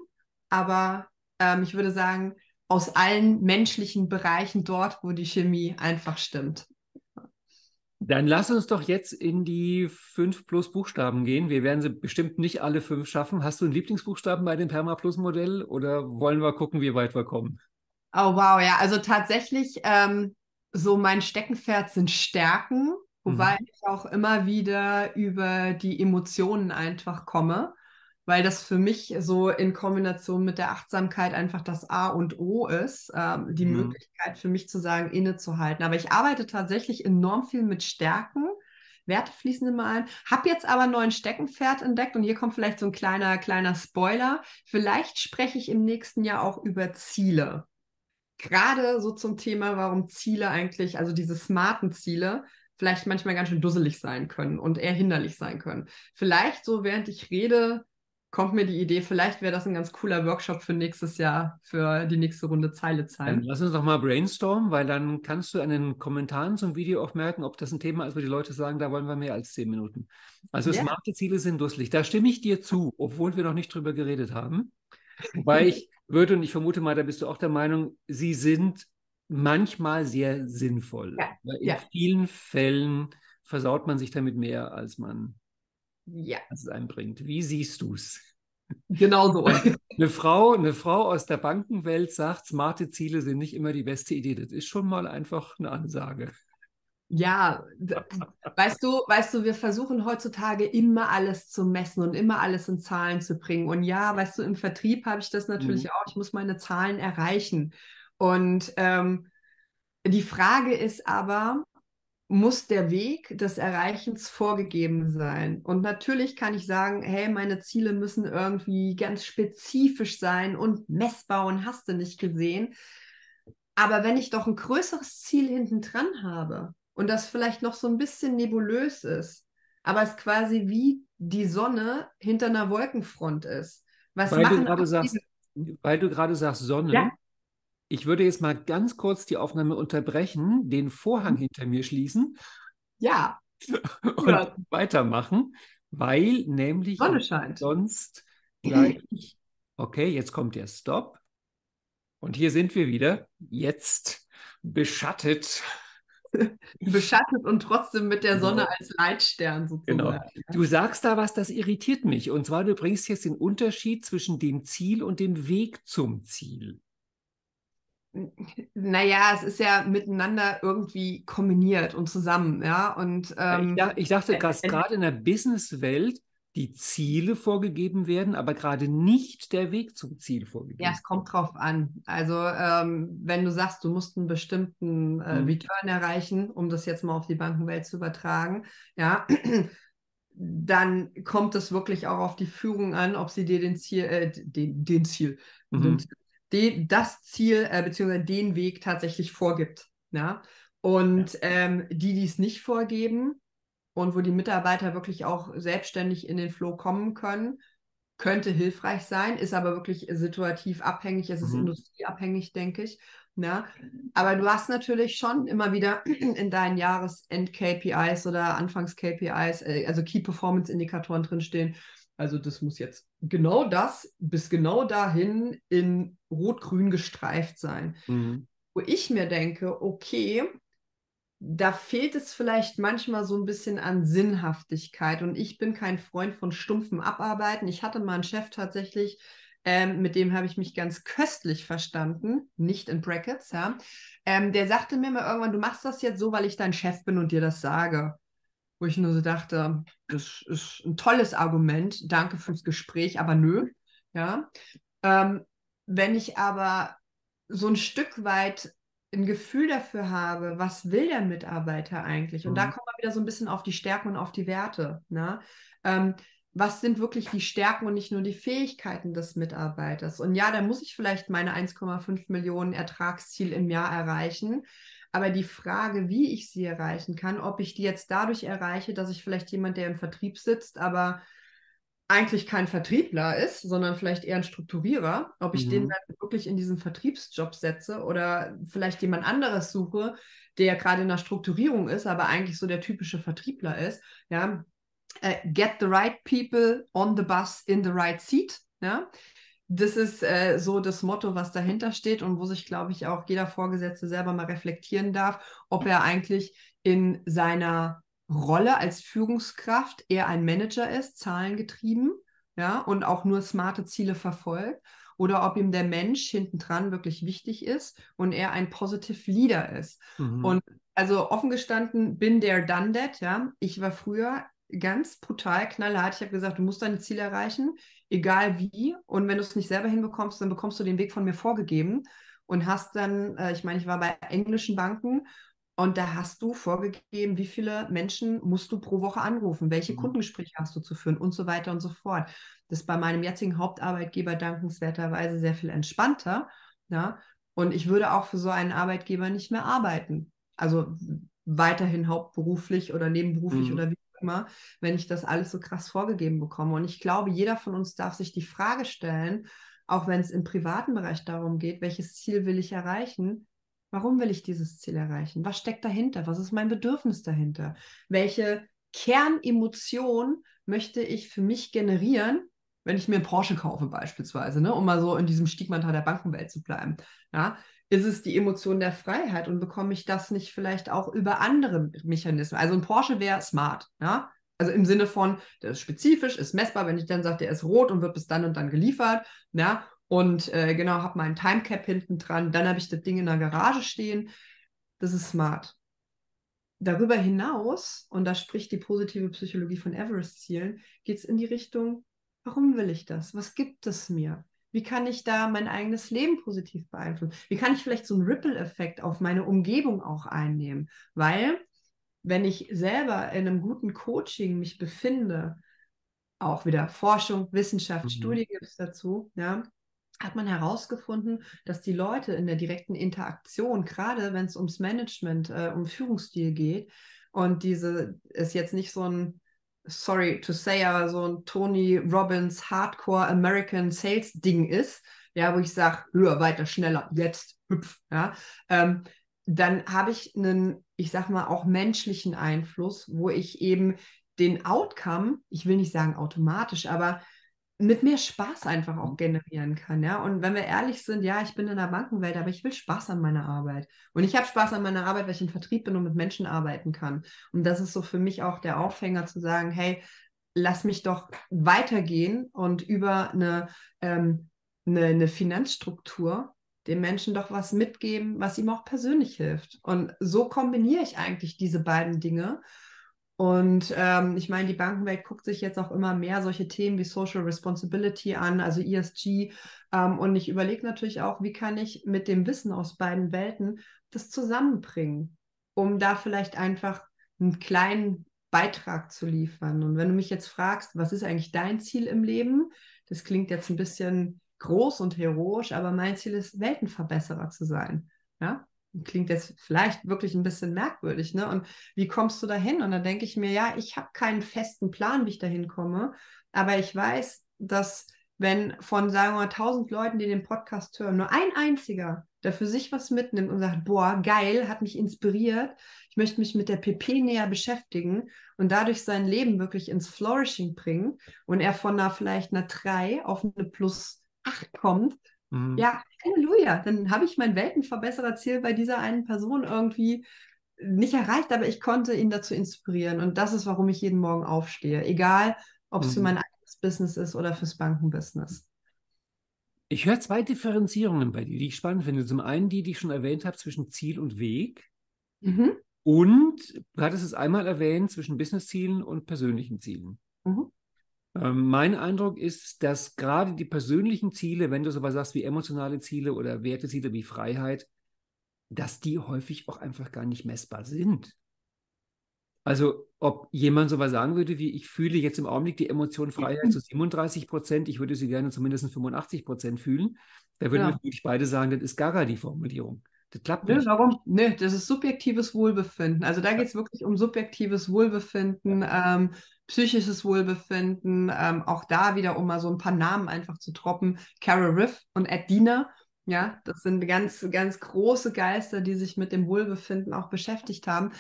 aber ähm, ich würde sagen, aus allen menschlichen Bereichen dort, wo die Chemie einfach stimmt. Dann lass uns doch jetzt in die fünf plus Buchstaben gehen. Wir werden sie bestimmt nicht alle fünf schaffen. Hast du einen Lieblingsbuchstaben bei dem Perma Plus Modell oder wollen wir gucken, wie weit wir kommen? Oh wow, ja, also tatsächlich ähm, so mein Steckenpferd sind Stärken, wobei mhm. ich auch immer wieder über die Emotionen einfach komme, weil das für mich so in Kombination mit der Achtsamkeit einfach das A und O ist, ähm, die mhm. Möglichkeit für mich zu sagen, innezuhalten. Aber ich arbeite tatsächlich enorm viel mit Stärken. Werte fließen immer ein. Hab jetzt aber einen neuen Steckenpferd entdeckt und hier kommt vielleicht so ein kleiner, kleiner Spoiler. Vielleicht spreche ich im nächsten Jahr auch über Ziele gerade so zum Thema, warum Ziele eigentlich, also diese smarten Ziele, vielleicht manchmal ganz schön dusselig sein können und eher hinderlich sein können. Vielleicht so, während ich rede, kommt mir die Idee, vielleicht wäre das ein ganz cooler Workshop für nächstes Jahr, für die nächste Runde Zeile zeigen. lass uns doch mal brainstormen, weil dann kannst du an den Kommentaren zum Video auch merken, ob das ein Thema ist, wo die Leute sagen, da wollen wir mehr als zehn Minuten. Also yeah. smarte Ziele sind dusselig. Da stimme ich dir zu, obwohl wir noch nicht drüber geredet haben. Wobei ich würde, und ich vermute mal, da bist du auch der Meinung, sie sind manchmal sehr sinnvoll. Ja. In ja. vielen Fällen versaut man sich damit mehr, als man ja. als es einbringt. Wie siehst du es? Genau so. Eine Frau, eine Frau aus der Bankenwelt sagt, smarte Ziele sind nicht immer die beste Idee. Das ist schon mal einfach eine Ansage. Ja, weißt du, weißt du, wir versuchen heutzutage immer alles zu messen und immer alles in Zahlen zu bringen. Und ja, weißt du, im Vertrieb habe ich das natürlich mhm. auch. Ich muss meine Zahlen erreichen. Und ähm, die Frage ist aber, muss der Weg des Erreichens vorgegeben sein. Und natürlich kann ich sagen, hey, meine Ziele müssen irgendwie ganz spezifisch sein und messbar und hast du nicht gesehen. Aber wenn ich doch ein größeres Ziel hinten dran habe und das vielleicht noch so ein bisschen nebulös ist, aber es quasi wie die Sonne hinter einer Wolkenfront ist. Was weil, machen du gerade sagst, weil du gerade sagst Sonne, ja? Ich würde jetzt mal ganz kurz die Aufnahme unterbrechen, den Vorhang mhm. hinter mir schließen. Ja. Und ja. weitermachen, weil nämlich Sonne scheint. sonst gleich. Okay, jetzt kommt der Stop. Und hier sind wir wieder. Jetzt beschattet. beschattet und trotzdem mit der Sonne genau. als Leitstern sozusagen. Genau. Du sagst da was, das irritiert mich. Und zwar, du bringst jetzt den Unterschied zwischen dem Ziel und dem Weg zum Ziel naja, es ist ja miteinander irgendwie kombiniert und zusammen, ja. Und ähm, ich, ich, dachte, dass gerade in der Businesswelt die Ziele vorgegeben werden, aber gerade nicht der Weg zum Ziel vorgegeben. Ja, es kommt drauf an. Also ähm, wenn du sagst, du musst einen bestimmten äh, mhm. Return erreichen, um das jetzt mal auf die Bankenwelt zu übertragen, ja, dann kommt es wirklich auch auf die Führung an, ob sie dir den Ziel, äh, den, den Ziel, mhm. den, die, das Ziel äh, bzw. den Weg tatsächlich vorgibt. Ja? Und ja. ähm, die, die es nicht vorgeben und wo die Mitarbeiter wirklich auch selbstständig in den Flow kommen können, könnte hilfreich sein, ist aber wirklich situativ abhängig, es ist mhm. industrieabhängig, denke ich. Ja, aber du hast natürlich schon immer wieder in deinen Jahresend-KPIs oder Anfangs-KPIs, äh, also Key Performance Indikatoren drinstehen, also das muss jetzt genau das bis genau dahin in rot-grün gestreift sein. Mhm. Wo ich mir denke, okay, da fehlt es vielleicht manchmal so ein bisschen an Sinnhaftigkeit. Und ich bin kein Freund von stumpfem Abarbeiten. Ich hatte mal einen Chef tatsächlich, ähm, mit dem habe ich mich ganz köstlich verstanden, nicht in Brackets, ja. Ähm, der sagte mir mal irgendwann, du machst das jetzt so, weil ich dein Chef bin und dir das sage wo ich nur so dachte, das ist ein tolles Argument, danke fürs Gespräch, aber nö. Ja. Ähm, wenn ich aber so ein Stück weit ein Gefühl dafür habe, was will der Mitarbeiter eigentlich? Und mhm. da kommen wir wieder so ein bisschen auf die Stärken und auf die Werte. Ne? Ähm, was sind wirklich die Stärken und nicht nur die Fähigkeiten des Mitarbeiters? Und ja, da muss ich vielleicht meine 1,5 Millionen Ertragsziel im Jahr erreichen. Aber die Frage, wie ich sie erreichen kann, ob ich die jetzt dadurch erreiche, dass ich vielleicht jemand, der im Vertrieb sitzt, aber eigentlich kein Vertriebler ist, sondern vielleicht eher ein Strukturierer, ob ich mhm. den dann wirklich in diesen Vertriebsjob setze oder vielleicht jemand anderes suche, der gerade in der Strukturierung ist, aber eigentlich so der typische Vertriebler ist, ja, uh, get the right people on the bus in the right seat, ja, das ist äh, so das Motto, was dahinter steht und wo sich, glaube ich, auch jeder Vorgesetzte selber mal reflektieren darf, ob er eigentlich in seiner Rolle als Führungskraft eher ein Manager ist, zahlengetrieben, ja, und auch nur smarte Ziele verfolgt, oder ob ihm der Mensch hintendran wirklich wichtig ist und er ein Positive Leader ist. Mhm. Und also offen gestanden, bin der done that, ja. Ich war früher ganz brutal knallhart. Ich habe gesagt, du musst deine Ziele erreichen, egal wie. Und wenn du es nicht selber hinbekommst, dann bekommst du den Weg von mir vorgegeben und hast dann, äh, ich meine, ich war bei englischen Banken und da hast du vorgegeben, wie viele Menschen musst du pro Woche anrufen, welche mhm. Kundengespräche hast du zu führen und so weiter und so fort. Das ist bei meinem jetzigen Hauptarbeitgeber dankenswerterweise sehr viel entspannter. Ja? Und ich würde auch für so einen Arbeitgeber nicht mehr arbeiten. Also weiterhin hauptberuflich oder nebenberuflich mhm. oder wie immer, wenn ich das alles so krass vorgegeben bekomme. Und ich glaube, jeder von uns darf sich die Frage stellen, auch wenn es im privaten Bereich darum geht, welches Ziel will ich erreichen? Warum will ich dieses Ziel erreichen? Was steckt dahinter? Was ist mein Bedürfnis dahinter? Welche Kernemotion möchte ich für mich generieren, wenn ich mir einen Porsche kaufe beispielsweise, ne, um mal so in diesem Stigmata der Bankenwelt zu bleiben? Ja, ist es die Emotion der Freiheit und bekomme ich das nicht vielleicht auch über andere Mechanismen? Also ein Porsche wäre smart, ja. Also im Sinne von, der ist spezifisch, ist messbar, wenn ich dann sage, der ist rot und wird bis dann und dann geliefert, ja, und äh, genau, habe meinen Timecap hinten dran, dann habe ich das Ding in der Garage stehen. Das ist smart. Darüber hinaus, und da spricht die positive Psychologie von Everest-Zielen, geht es in die Richtung, warum will ich das? Was gibt es mir? Wie kann ich da mein eigenes Leben positiv beeinflussen? Wie kann ich vielleicht so einen Ripple-Effekt auf meine Umgebung auch einnehmen? Weil, wenn ich selber in einem guten Coaching mich befinde, auch wieder Forschung, Wissenschaft, mhm. Studie gibt es dazu, ja, hat man herausgefunden, dass die Leute in der direkten Interaktion, gerade wenn es ums Management, äh, um Führungsstil geht, und diese ist jetzt nicht so ein sorry to say, aber so ein Tony Robbins Hardcore American Sales Ding ist, ja, wo ich sage, höher, weiter, schneller, jetzt, hüpf, ja, ähm, dann habe ich einen, ich sag mal, auch menschlichen Einfluss, wo ich eben den Outcome, ich will nicht sagen automatisch, aber mit mehr Spaß einfach auch mhm. generieren kann, ja. Und wenn wir ehrlich sind, ja, ich bin in der Bankenwelt, aber ich will Spaß an meiner Arbeit. Und ich habe Spaß an meiner Arbeit, weil ich im Vertrieb bin und mit Menschen arbeiten kann. Und das ist so für mich auch der Aufhänger zu sagen, hey, lass mich doch weitergehen und über eine, ähm, eine, eine Finanzstruktur dem Menschen doch was mitgeben, was ihm auch persönlich hilft. Und so kombiniere ich eigentlich diese beiden Dinge. Und ähm, ich meine, die Bankenwelt guckt sich jetzt auch immer mehr solche Themen wie Social Responsibility an, also ESG. Ähm, und ich überlege natürlich auch, wie kann ich mit dem Wissen aus beiden Welten das zusammenbringen, um da vielleicht einfach einen kleinen Beitrag zu liefern. Und wenn du mich jetzt fragst, was ist eigentlich dein Ziel im Leben? Das klingt jetzt ein bisschen groß und heroisch, aber mein Ziel ist, Weltenverbesserer zu sein. Ja? Klingt jetzt vielleicht wirklich ein bisschen merkwürdig, ne? Und wie kommst du dahin? Und dann denke ich mir, ja, ich habe keinen festen Plan, wie ich dahin komme, aber ich weiß, dass wenn von, sagen wir mal, 1000 Leuten, die den Podcast hören, nur ein einziger, der für sich was mitnimmt und sagt, boah, geil, hat mich inspiriert, ich möchte mich mit der PP näher beschäftigen und dadurch sein Leben wirklich ins Flourishing bringen und er von einer vielleicht einer 3 auf eine plus 8 kommt, Mhm. Ja, Halleluja. Dann habe ich mein Weltenverbessererziel bei dieser einen Person irgendwie nicht erreicht, aber ich konnte ihn dazu inspirieren. Und das ist, warum ich jeden Morgen aufstehe. Egal, ob es mhm. für mein eigenes Business ist oder fürs Bankenbusiness. Ich höre zwei Differenzierungen bei dir, die ich spannend finde. Zum einen die, die ich schon erwähnt habe, zwischen Ziel und Weg. Mhm. Und du hattest es einmal erwähnt, zwischen Businesszielen und persönlichen Zielen. Mhm. Ähm, mein Eindruck ist, dass gerade die persönlichen Ziele, wenn du sowas sagst wie emotionale Ziele oder Werteziele wie Freiheit, dass die häufig auch einfach gar nicht messbar sind. Also ob jemand sowas sagen würde, wie ich fühle jetzt im Augenblick die Emotion Freiheit zu 37 Prozent, ich würde sie gerne zumindest 85 Prozent fühlen, da würden ja. wir beide sagen, das ist Gaga die Formulierung. Das klappt nicht. warum? Nee, das ist subjektives Wohlbefinden. Also da geht es wirklich um subjektives Wohlbefinden, ähm, psychisches Wohlbefinden. Ähm, auch da wieder, um mal so ein paar Namen einfach zu droppen. Carol Riff und Ed Diener. Ja, das sind ganz, ganz große Geister, die sich mit dem Wohlbefinden auch beschäftigt haben.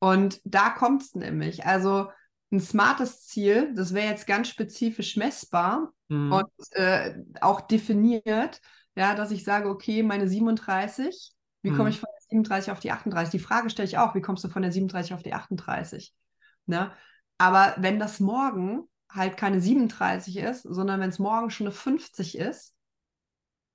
Und da kommt es nämlich. Also ein smartes Ziel, das wäre jetzt ganz spezifisch messbar mhm. und äh, auch definiert, ja, dass ich sage, okay, meine 37 wie komme hm. ich von der 37 auf die 38? Die Frage stelle ich auch, wie kommst du von der 37 auf die 38? Ne? Aber wenn das morgen halt keine 37 ist, sondern wenn es morgen schon eine 50 ist,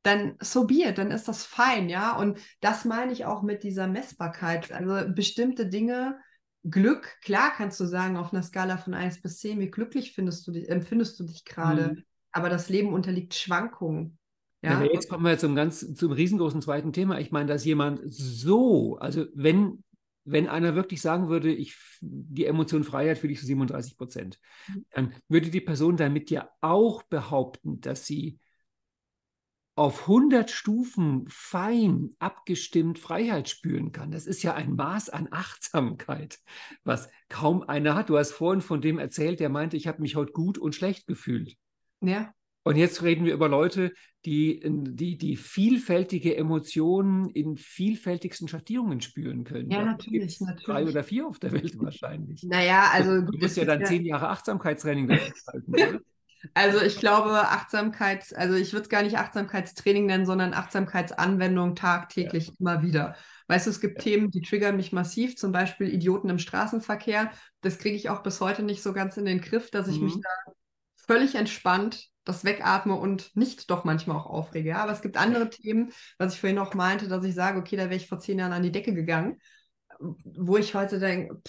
dann so be it, dann ist das fein, ja. Und das meine ich auch mit dieser Messbarkeit. Also bestimmte Dinge, Glück, klar kannst du sagen, auf einer Skala von 1 bis 10, wie glücklich findest du dich, empfindest du dich gerade. Mhm. Aber das Leben unterliegt Schwankungen. Ja. ja jetzt kommen wir zum ganz zum riesengroßen zweiten Thema. Ich meine, dass jemand so, also wenn wenn einer wirklich sagen würde, ich die Emotion Freiheit fühle ich zu 37 Prozent, mhm. dann würde die Person damit ja auch behaupten, dass sie auf 100 Stufen fein abgestimmt Freiheit spüren kann. Das ist ja ein Maß an Achtsamkeit, was kaum einer hat. Du hast vorhin von dem erzählt, der meinte, ich habe mich heute gut und schlecht gefühlt. Ja. Und jetzt reden wir über Leute, die, die, die vielfältige Emotionen in vielfältigsten Schattierungen spüren können. Ja, natürlich, natürlich. Drei oder vier auf der Welt wahrscheinlich. Naja, also. Du, du musst ja dann ja... zehn Jahre Achtsamkeitstraining halten, oder? Also ich glaube, Achtsamkeits, also ich würde es gar nicht Achtsamkeitstraining nennen, sondern Achtsamkeitsanwendung tagtäglich ja. immer wieder. Weißt du, es gibt ja. Themen, die triggern mich massiv, zum Beispiel Idioten im Straßenverkehr. Das kriege ich auch bis heute nicht so ganz in den Griff, dass ich mhm. mich da völlig entspannt das wegatme und nicht doch manchmal auch aufrege. Ja? Aber es gibt andere Themen, was ich vorhin auch meinte, dass ich sage, okay, da wäre ich vor zehn Jahren an die Decke gegangen, wo ich heute denke,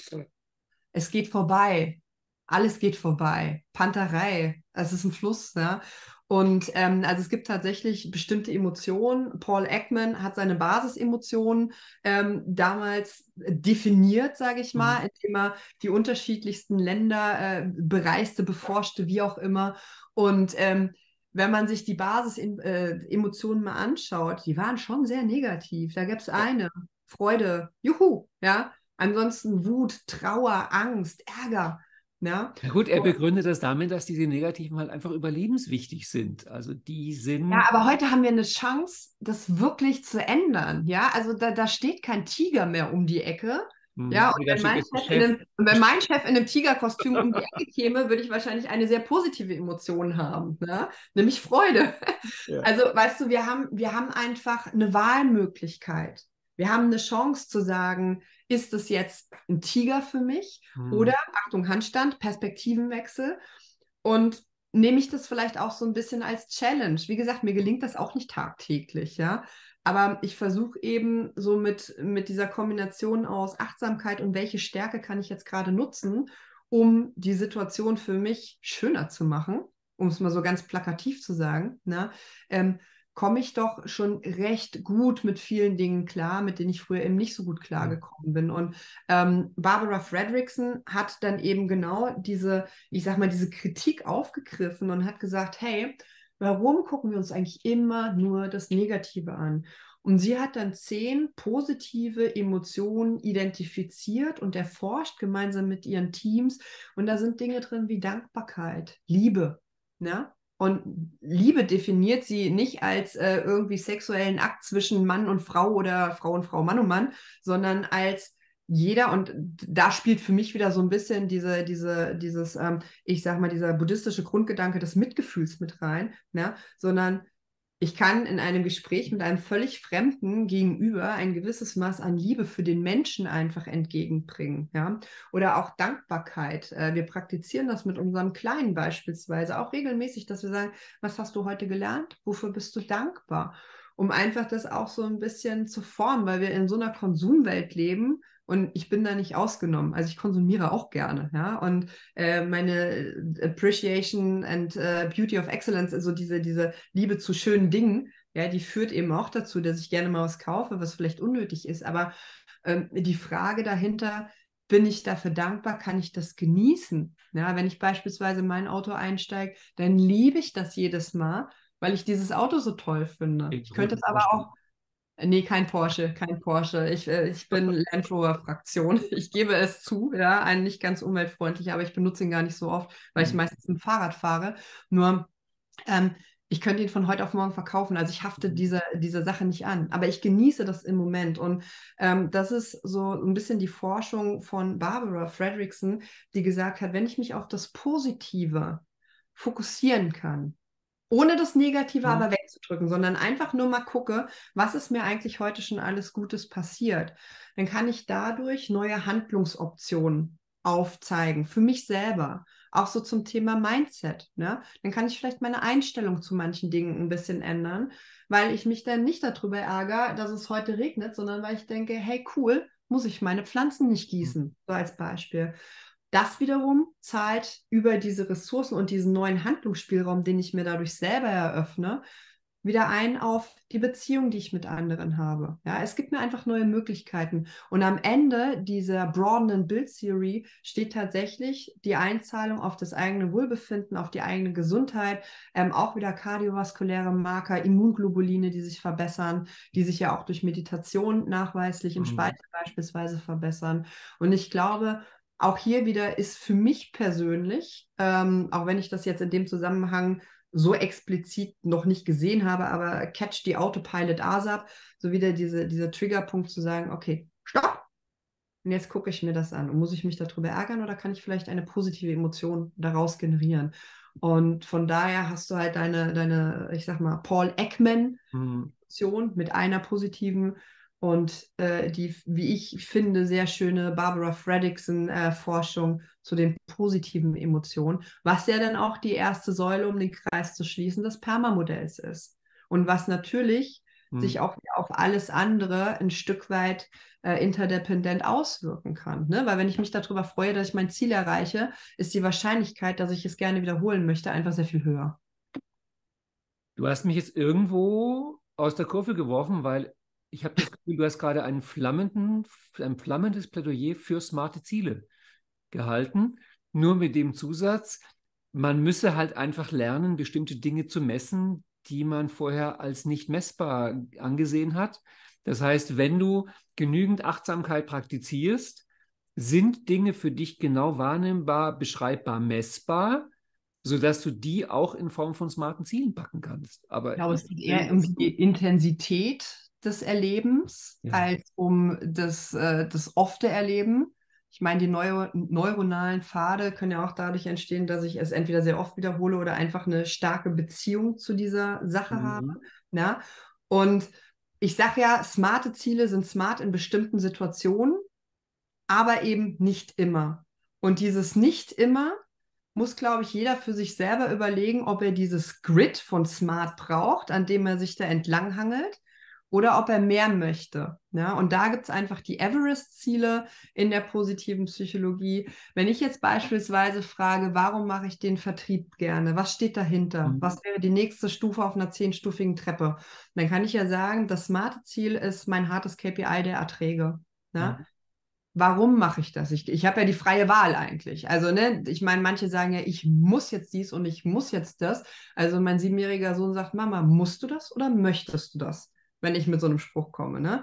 es geht vorbei. Alles geht vorbei. Panterei. Es ist ein Fluss. Ja? Und ähm, also es gibt tatsächlich bestimmte Emotionen. Paul Ekman hat seine Basisemotionen ähm, damals definiert, sage ich mal, mhm. indem er die unterschiedlichsten Länder äh, bereiste, beforschte, wie auch immer. Und ähm, wenn man sich die Basis-Emotionen äh, mal anschaut, die waren schon sehr negativ. Da gab es eine, Freude, Juhu, ja. Ansonsten Wut, Trauer, Angst, Ärger. Ja, ja gut, er begründet das damit, dass diese Negativen halt einfach überlebenswichtig sind. Also die sind. Ja, aber heute haben wir eine Chance, das wirklich zu ändern. Ja, also da, da steht kein Tiger mehr um die Ecke, hm, ja, und wenn, mein Chef Chef. Einem, wenn mein Chef in einem Tigerkostüm um die Ecke käme, würde ich wahrscheinlich eine sehr positive Emotion haben, ne? nämlich Freude. Ja. Also, weißt du, wir haben, wir haben einfach eine Wahlmöglichkeit. Wir haben eine Chance zu sagen, ist es jetzt ein Tiger für mich hm. oder, Achtung, Handstand, Perspektivenwechsel und nehme ich das vielleicht auch so ein bisschen als Challenge. Wie gesagt, mir gelingt das auch nicht tagtäglich, ja. Aber ich versuche eben so mit, mit dieser Kombination aus Achtsamkeit und welche Stärke kann ich jetzt gerade nutzen, um die Situation für mich schöner zu machen, um es mal so ganz plakativ zu sagen, ne? ähm, komme ich doch schon recht gut mit vielen Dingen klar, mit denen ich früher eben nicht so gut klargekommen bin. Und ähm, Barbara Fredrickson hat dann eben genau diese, ich sag mal, diese Kritik aufgegriffen und hat gesagt, hey, Warum gucken wir uns eigentlich immer nur das Negative an? Und sie hat dann zehn positive Emotionen identifiziert und erforscht gemeinsam mit ihren Teams. Und da sind Dinge drin wie Dankbarkeit, Liebe. Ne? Und Liebe definiert sie nicht als äh, irgendwie sexuellen Akt zwischen Mann und Frau oder Frau und Frau, Mann und Mann, sondern als jeder, und da spielt für mich wieder so ein bisschen diese, diese, dieses, ähm, ich sag mal, dieser buddhistische Grundgedanke des Mitgefühls mit rein, ne? sondern ich kann in einem Gespräch mit einem völlig Fremden gegenüber ein gewisses Maß an Liebe für den Menschen einfach entgegenbringen. Ja? Oder auch Dankbarkeit. Äh, wir praktizieren das mit unserem Kleinen beispielsweise auch regelmäßig, dass wir sagen, was hast du heute gelernt? Wofür bist du dankbar? Um einfach das auch so ein bisschen zu formen, weil wir in so einer Konsumwelt leben, und ich bin da nicht ausgenommen. Also ich konsumiere auch gerne, ja. Und äh, meine Appreciation and uh, Beauty of Excellence, also diese, diese Liebe zu schönen Dingen, ja, die führt eben auch dazu, dass ich gerne mal was kaufe, was vielleicht unnötig ist. Aber ähm, die Frage dahinter, bin ich dafür dankbar, kann ich das genießen? Ja, wenn ich beispielsweise in mein Auto einsteige, dann liebe ich das jedes Mal, weil ich dieses Auto so toll finde. Ich könnte es aber auch Nee, kein Porsche, kein Porsche. Ich, äh, ich bin Land Rover-Fraktion. Ich gebe es zu, ja, ein nicht ganz umweltfreundlich, aber ich benutze ihn gar nicht so oft, weil ich mhm. meistens mit dem Fahrrad fahre. Nur, ähm, ich könnte ihn von heute auf morgen verkaufen. Also ich hafte mhm. diese, diese Sache nicht an. Aber ich genieße das im Moment. Und ähm, das ist so ein bisschen die Forschung von Barbara Fredrickson, die gesagt hat, wenn ich mich auf das Positive fokussieren kann, ohne das Negative mhm. aber wegzudrücken, sondern einfach nur mal gucke, was ist mir eigentlich heute schon alles Gutes passiert. Dann kann ich dadurch neue Handlungsoptionen aufzeigen für mich selber. Auch so zum Thema Mindset. Ne? Dann kann ich vielleicht meine Einstellung zu manchen Dingen ein bisschen ändern, weil ich mich dann nicht darüber ärgere, dass es heute regnet, sondern weil ich denke, hey cool, muss ich meine Pflanzen nicht mhm. gießen, so als Beispiel. Das wiederum zahlt über diese Ressourcen und diesen neuen Handlungsspielraum, den ich mir dadurch selber eröffne, wieder ein auf die Beziehung, die ich mit anderen habe. Ja, es gibt mir einfach neue Möglichkeiten. Und am Ende dieser Broaden and Build Theory steht tatsächlich die Einzahlung auf das eigene Wohlbefinden, auf die eigene Gesundheit, ähm, auch wieder kardiovaskuläre Marker, Immunglobuline, die sich verbessern, die sich ja auch durch Meditation nachweislich im mhm. Speicher beispielsweise verbessern. Und ich glaube, auch hier wieder ist für mich persönlich, ähm, auch wenn ich das jetzt in dem Zusammenhang so explizit noch nicht gesehen habe, aber catch die Autopilot ASAP, so wieder diese, dieser Triggerpunkt zu sagen, okay, stopp! Und jetzt gucke ich mir das an. Und muss ich mich darüber ärgern oder kann ich vielleicht eine positive Emotion daraus generieren? Und von daher hast du halt deine, deine ich sag mal, Paul Ekman-Emotion mhm. mit einer positiven und äh, die, wie ich finde, sehr schöne Barbara Fredrickson-Forschung äh, zu den positiven Emotionen, was ja dann auch die erste Säule, um den Kreis zu schließen, des Permamodells ist. Und was natürlich hm. sich auch auf alles andere ein Stück weit äh, interdependent auswirken kann. Ne? Weil wenn ich mich darüber freue, dass ich mein Ziel erreiche, ist die Wahrscheinlichkeit, dass ich es gerne wiederholen möchte, einfach sehr viel höher. Du hast mich jetzt irgendwo aus der Kurve geworfen, weil ich habe das Gefühl, du hast gerade einen flammenden, ein flammendes Plädoyer für smarte Ziele gehalten, nur mit dem Zusatz, man müsse halt einfach lernen, bestimmte Dinge zu messen, die man vorher als nicht messbar angesehen hat. Das heißt, wenn du genügend Achtsamkeit praktizierst, sind Dinge für dich genau wahrnehmbar, beschreibbar, messbar, sodass du die auch in Form von smarten Zielen packen kannst. Aber ich glaube, es geht eher um die Intensität des Erlebens ja. als um das, äh, das offene Erleben. Ich meine, die Neu neuronalen Pfade können ja auch dadurch entstehen, dass ich es entweder sehr oft wiederhole oder einfach eine starke Beziehung zu dieser Sache mhm. habe. Ja? Und ich sage ja, smarte Ziele sind smart in bestimmten Situationen, aber eben nicht immer. Und dieses nicht immer muss, glaube ich, jeder für sich selber überlegen, ob er dieses Grid von Smart braucht, an dem er sich da entlanghangelt, oder ob er mehr möchte. Ja, und da gibt es einfach die Everest-Ziele in der positiven Psychologie. Wenn ich jetzt beispielsweise frage, warum mache ich den Vertrieb gerne? Was steht dahinter? Mhm. Was wäre die nächste Stufe auf einer zehnstufigen Treppe? Dann kann ich ja sagen, das smarte Ziel ist mein hartes KPI der Erträge. Ja? Mhm. Warum mache ich das? Ich, ich habe ja die freie Wahl eigentlich. Also, ne, ich meine, manche sagen ja, ich muss jetzt dies und ich muss jetzt das. Also, mein siebenjähriger Sohn sagt, Mama, musst du das oder möchtest du das? Wenn ich mit so einem Spruch komme. Ne?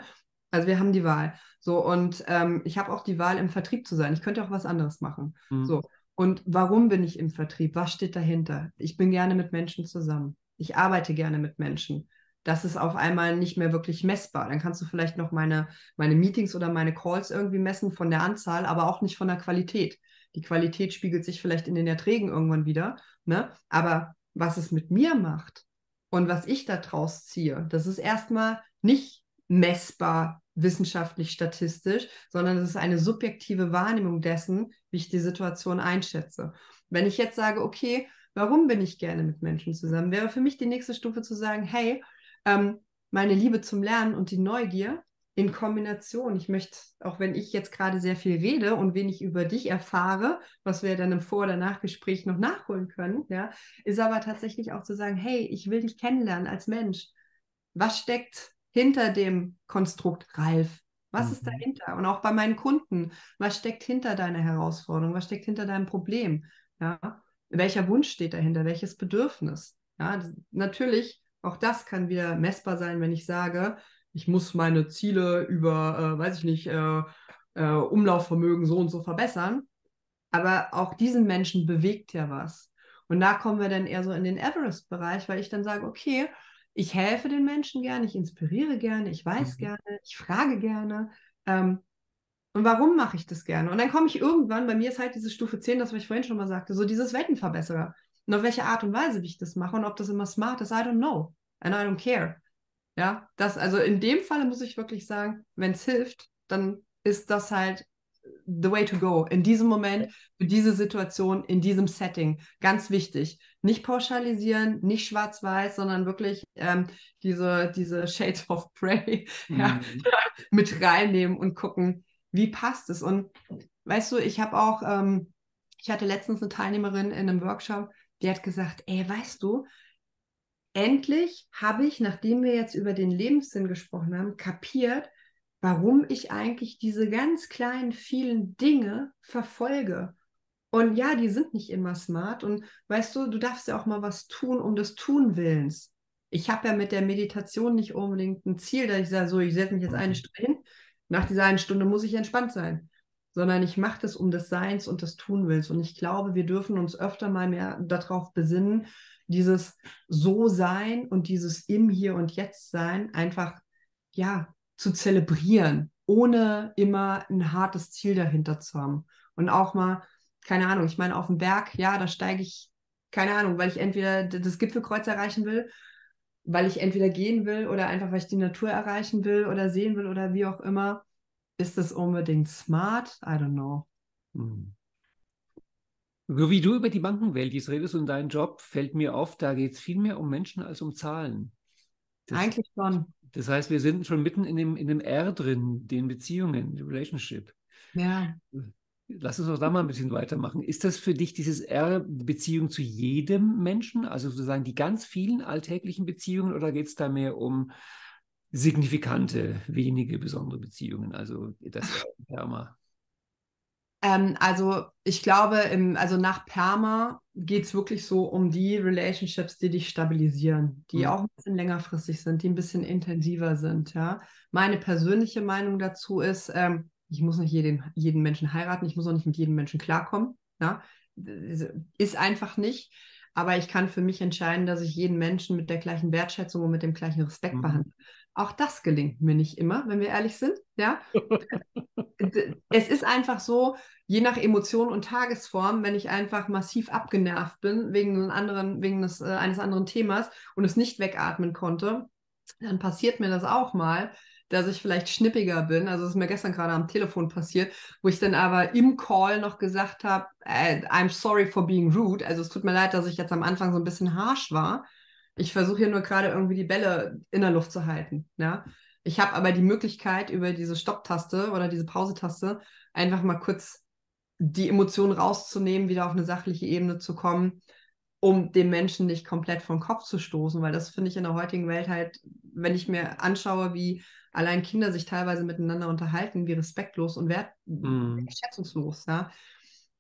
Also wir haben die Wahl. So, und ähm, ich habe auch die Wahl, im Vertrieb zu sein. Ich könnte auch was anderes machen. Mhm. So. Und warum bin ich im Vertrieb? Was steht dahinter? Ich bin gerne mit Menschen zusammen. Ich arbeite gerne mit Menschen. Das ist auf einmal nicht mehr wirklich messbar. Dann kannst du vielleicht noch meine, meine Meetings oder meine Calls irgendwie messen von der Anzahl, aber auch nicht von der Qualität. Die Qualität spiegelt sich vielleicht in den Erträgen irgendwann wieder. Ne? Aber was es mit mir macht, und was ich daraus ziehe, das ist erstmal nicht messbar wissenschaftlich statistisch, sondern es ist eine subjektive Wahrnehmung dessen, wie ich die Situation einschätze. Wenn ich jetzt sage, okay, warum bin ich gerne mit Menschen zusammen, wäre für mich die nächste Stufe zu sagen, hey, ähm, meine Liebe zum Lernen und die Neugier in Kombination. Ich möchte, auch wenn ich jetzt gerade sehr viel rede und wenig über dich erfahre, was wir dann im Vor- oder Nachgespräch noch nachholen können, ja, ist aber tatsächlich auch zu sagen, hey, ich will dich kennenlernen als Mensch. Was steckt hinter dem Konstrukt Ralf? Was mhm. ist dahinter? Und auch bei meinen Kunden, was steckt hinter deiner Herausforderung? Was steckt hinter deinem Problem? Ja? Welcher Wunsch steht dahinter? Welches Bedürfnis? Ja, natürlich, auch das kann wieder messbar sein, wenn ich sage, ich muss meine Ziele über, äh, weiß ich nicht, äh, äh, Umlaufvermögen so und so verbessern. Aber auch diesen Menschen bewegt ja was. Und da kommen wir dann eher so in den Everest-Bereich, weil ich dann sage, okay, ich helfe den Menschen gerne, ich inspiriere gerne, ich weiß mhm. gerne, ich frage gerne. Ähm, und warum mache ich das gerne? Und dann komme ich irgendwann, bei mir ist halt diese Stufe 10, das, was ich vorhin schon mal sagte, so dieses Weltenverbesserer. Und auf welche Art und Weise, wie ich das mache und ob das immer smart ist, I don't know. And I don't care. Ja, das, also in dem Fall muss ich wirklich sagen, wenn es hilft, dann ist das halt the way to go. In diesem Moment, für diese Situation, in diesem Setting. Ganz wichtig. Nicht pauschalisieren, nicht schwarz-weiß, sondern wirklich ähm, diese, diese Shades of Prey mhm. ja, mit reinnehmen und gucken, wie passt es. Und weißt du, ich habe auch, ähm, ich hatte letztens eine Teilnehmerin in einem Workshop, die hat gesagt, ey, weißt du, endlich habe ich, nachdem wir jetzt über den Lebenssinn gesprochen haben, kapiert, warum ich eigentlich diese ganz kleinen, vielen Dinge verfolge. Und ja, die sind nicht immer smart. Und weißt du, du darfst ja auch mal was tun um des Tun Willens. Ich habe ja mit der Meditation nicht unbedingt ein Ziel, dass ich sage, so, ich setze mich jetzt eine mhm. Stunde hin. Nach dieser einen Stunde muss ich entspannt sein. Sondern ich mache das um des Seins und des Tun Willens. Und ich glaube, wir dürfen uns öfter mal mehr darauf besinnen, dieses So-Sein und dieses im Hier und Jetzt sein einfach, ja, zu zelebrieren, ohne immer ein hartes Ziel dahinter zu haben. Und auch mal keine Ahnung, ich meine, auf dem Berg, ja, da steige ich, keine Ahnung, weil ich entweder das Gipfelkreuz erreichen will, weil ich entweder gehen will oder einfach, weil ich die Natur erreichen will oder sehen will oder wie auch immer. Ist das unbedingt smart? I don't know. Hm. So wie du über die Bankenwelt jetzt redest und deinen Job, fällt mir auf, da geht es viel mehr um Menschen als um Zahlen. Das, Eigentlich schon. Das heißt, wir sind schon mitten in dem, in dem R drin, den Beziehungen, Relationship. Ja. Lass uns doch da mal ein bisschen weitermachen. Ist das für dich dieses R-Beziehung zu jedem Menschen, also sozusagen die ganz vielen alltäglichen Beziehungen, oder geht es da mehr um signifikante, wenige besondere Beziehungen, also das Perma? Ähm, also ich glaube, im, also nach Perma geht es wirklich so um die Relationships, die dich stabilisieren, die mhm. auch ein bisschen längerfristig sind, die ein bisschen intensiver sind. Ja? Meine persönliche Meinung dazu ist, ähm, ich muss nicht jeden, jeden Menschen heiraten, ich muss auch nicht mit jedem Menschen klarkommen. Ja? Ist einfach nicht. Aber ich kann für mich entscheiden, dass ich jeden Menschen mit der gleichen Wertschätzung und mit dem gleichen Respekt mhm. behandle. Auch das gelingt mir nicht immer, wenn wir ehrlich sind. Ja? es ist einfach so, je nach Emotion und Tagesform, wenn ich einfach massiv abgenervt bin wegen, anderen, wegen des, äh, eines anderen Themas und es nicht wegatmen konnte, dann passiert mir das auch mal, dass ich vielleicht schnippiger bin. Also es ist mir gestern gerade am Telefon passiert, wo ich dann aber im Call noch gesagt habe, äh, I'm sorry for being rude. Also es tut mir leid, dass ich jetzt am Anfang so ein bisschen harsh war. Ich versuche hier nur gerade irgendwie die Bälle in der Luft zu halten. Ja? Ich habe aber die Möglichkeit, über diese Stopptaste oder diese Pause-Taste einfach mal kurz die Emotionen rauszunehmen, wieder auf eine sachliche Ebene zu kommen, um dem Menschen nicht komplett vom Kopf zu stoßen, weil das finde ich in der heutigen Welt halt, wenn ich mir anschaue, wie allein Kinder sich teilweise miteinander unterhalten, wie respektlos und wert mm. schätzungslos, ja,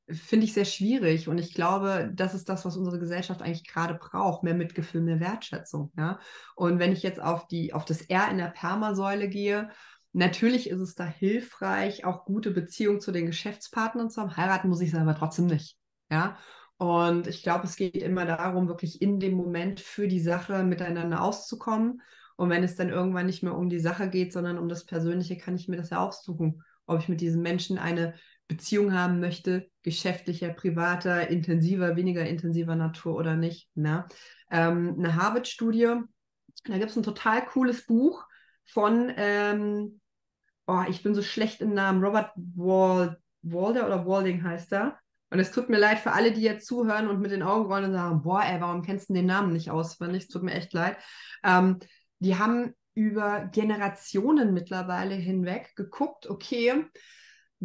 finde ich sehr schwierig. Und ich glaube, das ist das, was unsere Gesellschaft eigentlich gerade braucht, mehr Mitgefühl, mehr Wertschätzung. Ja? Und wenn ich jetzt auf, die, auf das R in der Permasäule gehe, natürlich ist es da hilfreich, auch gute Beziehungen zu den Geschäftspartnern zu haben. Heiraten muss ich es aber trotzdem nicht. Ja? Und ich glaube, es geht immer darum, wirklich in dem Moment für die Sache miteinander auszukommen und wenn es dann irgendwann nicht mehr um die Sache geht, sondern um das Persönliche, kann ich mir das ja aussuchen, ob ich mit diesem Menschen eine Beziehung haben möchte, geschäftlicher, privater, intensiver, weniger intensiver Natur oder nicht. Ne? Ähm, eine Harvard-Studie, da gibt es ein total cooles Buch von, ähm, oh, ich bin so schlecht im Namen, Robert Wald, Walder oder Walding heißt er. Und es tut mir leid für alle, die jetzt zuhören und mit den Augen rollen und sagen, boah, ey, warum kennst du den Namen nicht auswendig? Es tut mir echt leid. Ähm, die haben über Generationen mittlerweile hinweg geguckt, okay,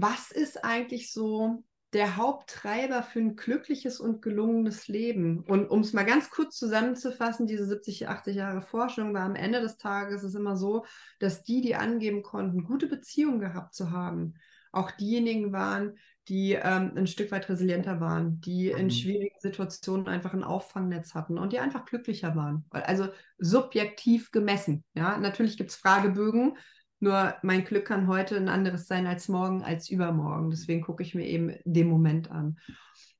was ist eigentlich so der Haupttreiber für ein glückliches und gelungenes Leben? Und um es mal ganz kurz zusammenzufassen, diese 70, 80 Jahre Forschung war am Ende des Tages ist immer so, dass die, die angeben konnten, gute Beziehungen gehabt zu haben, auch diejenigen waren, die ähm, ein Stück weit resilienter waren, die in mhm. schwierigen Situationen einfach ein Auffangnetz hatten und die einfach glücklicher waren. Also subjektiv gemessen. Ja, natürlich gibt es Fragebögen, nur mein Glück kann heute ein anderes sein als morgen, als übermorgen. Deswegen gucke ich mir eben den Moment an.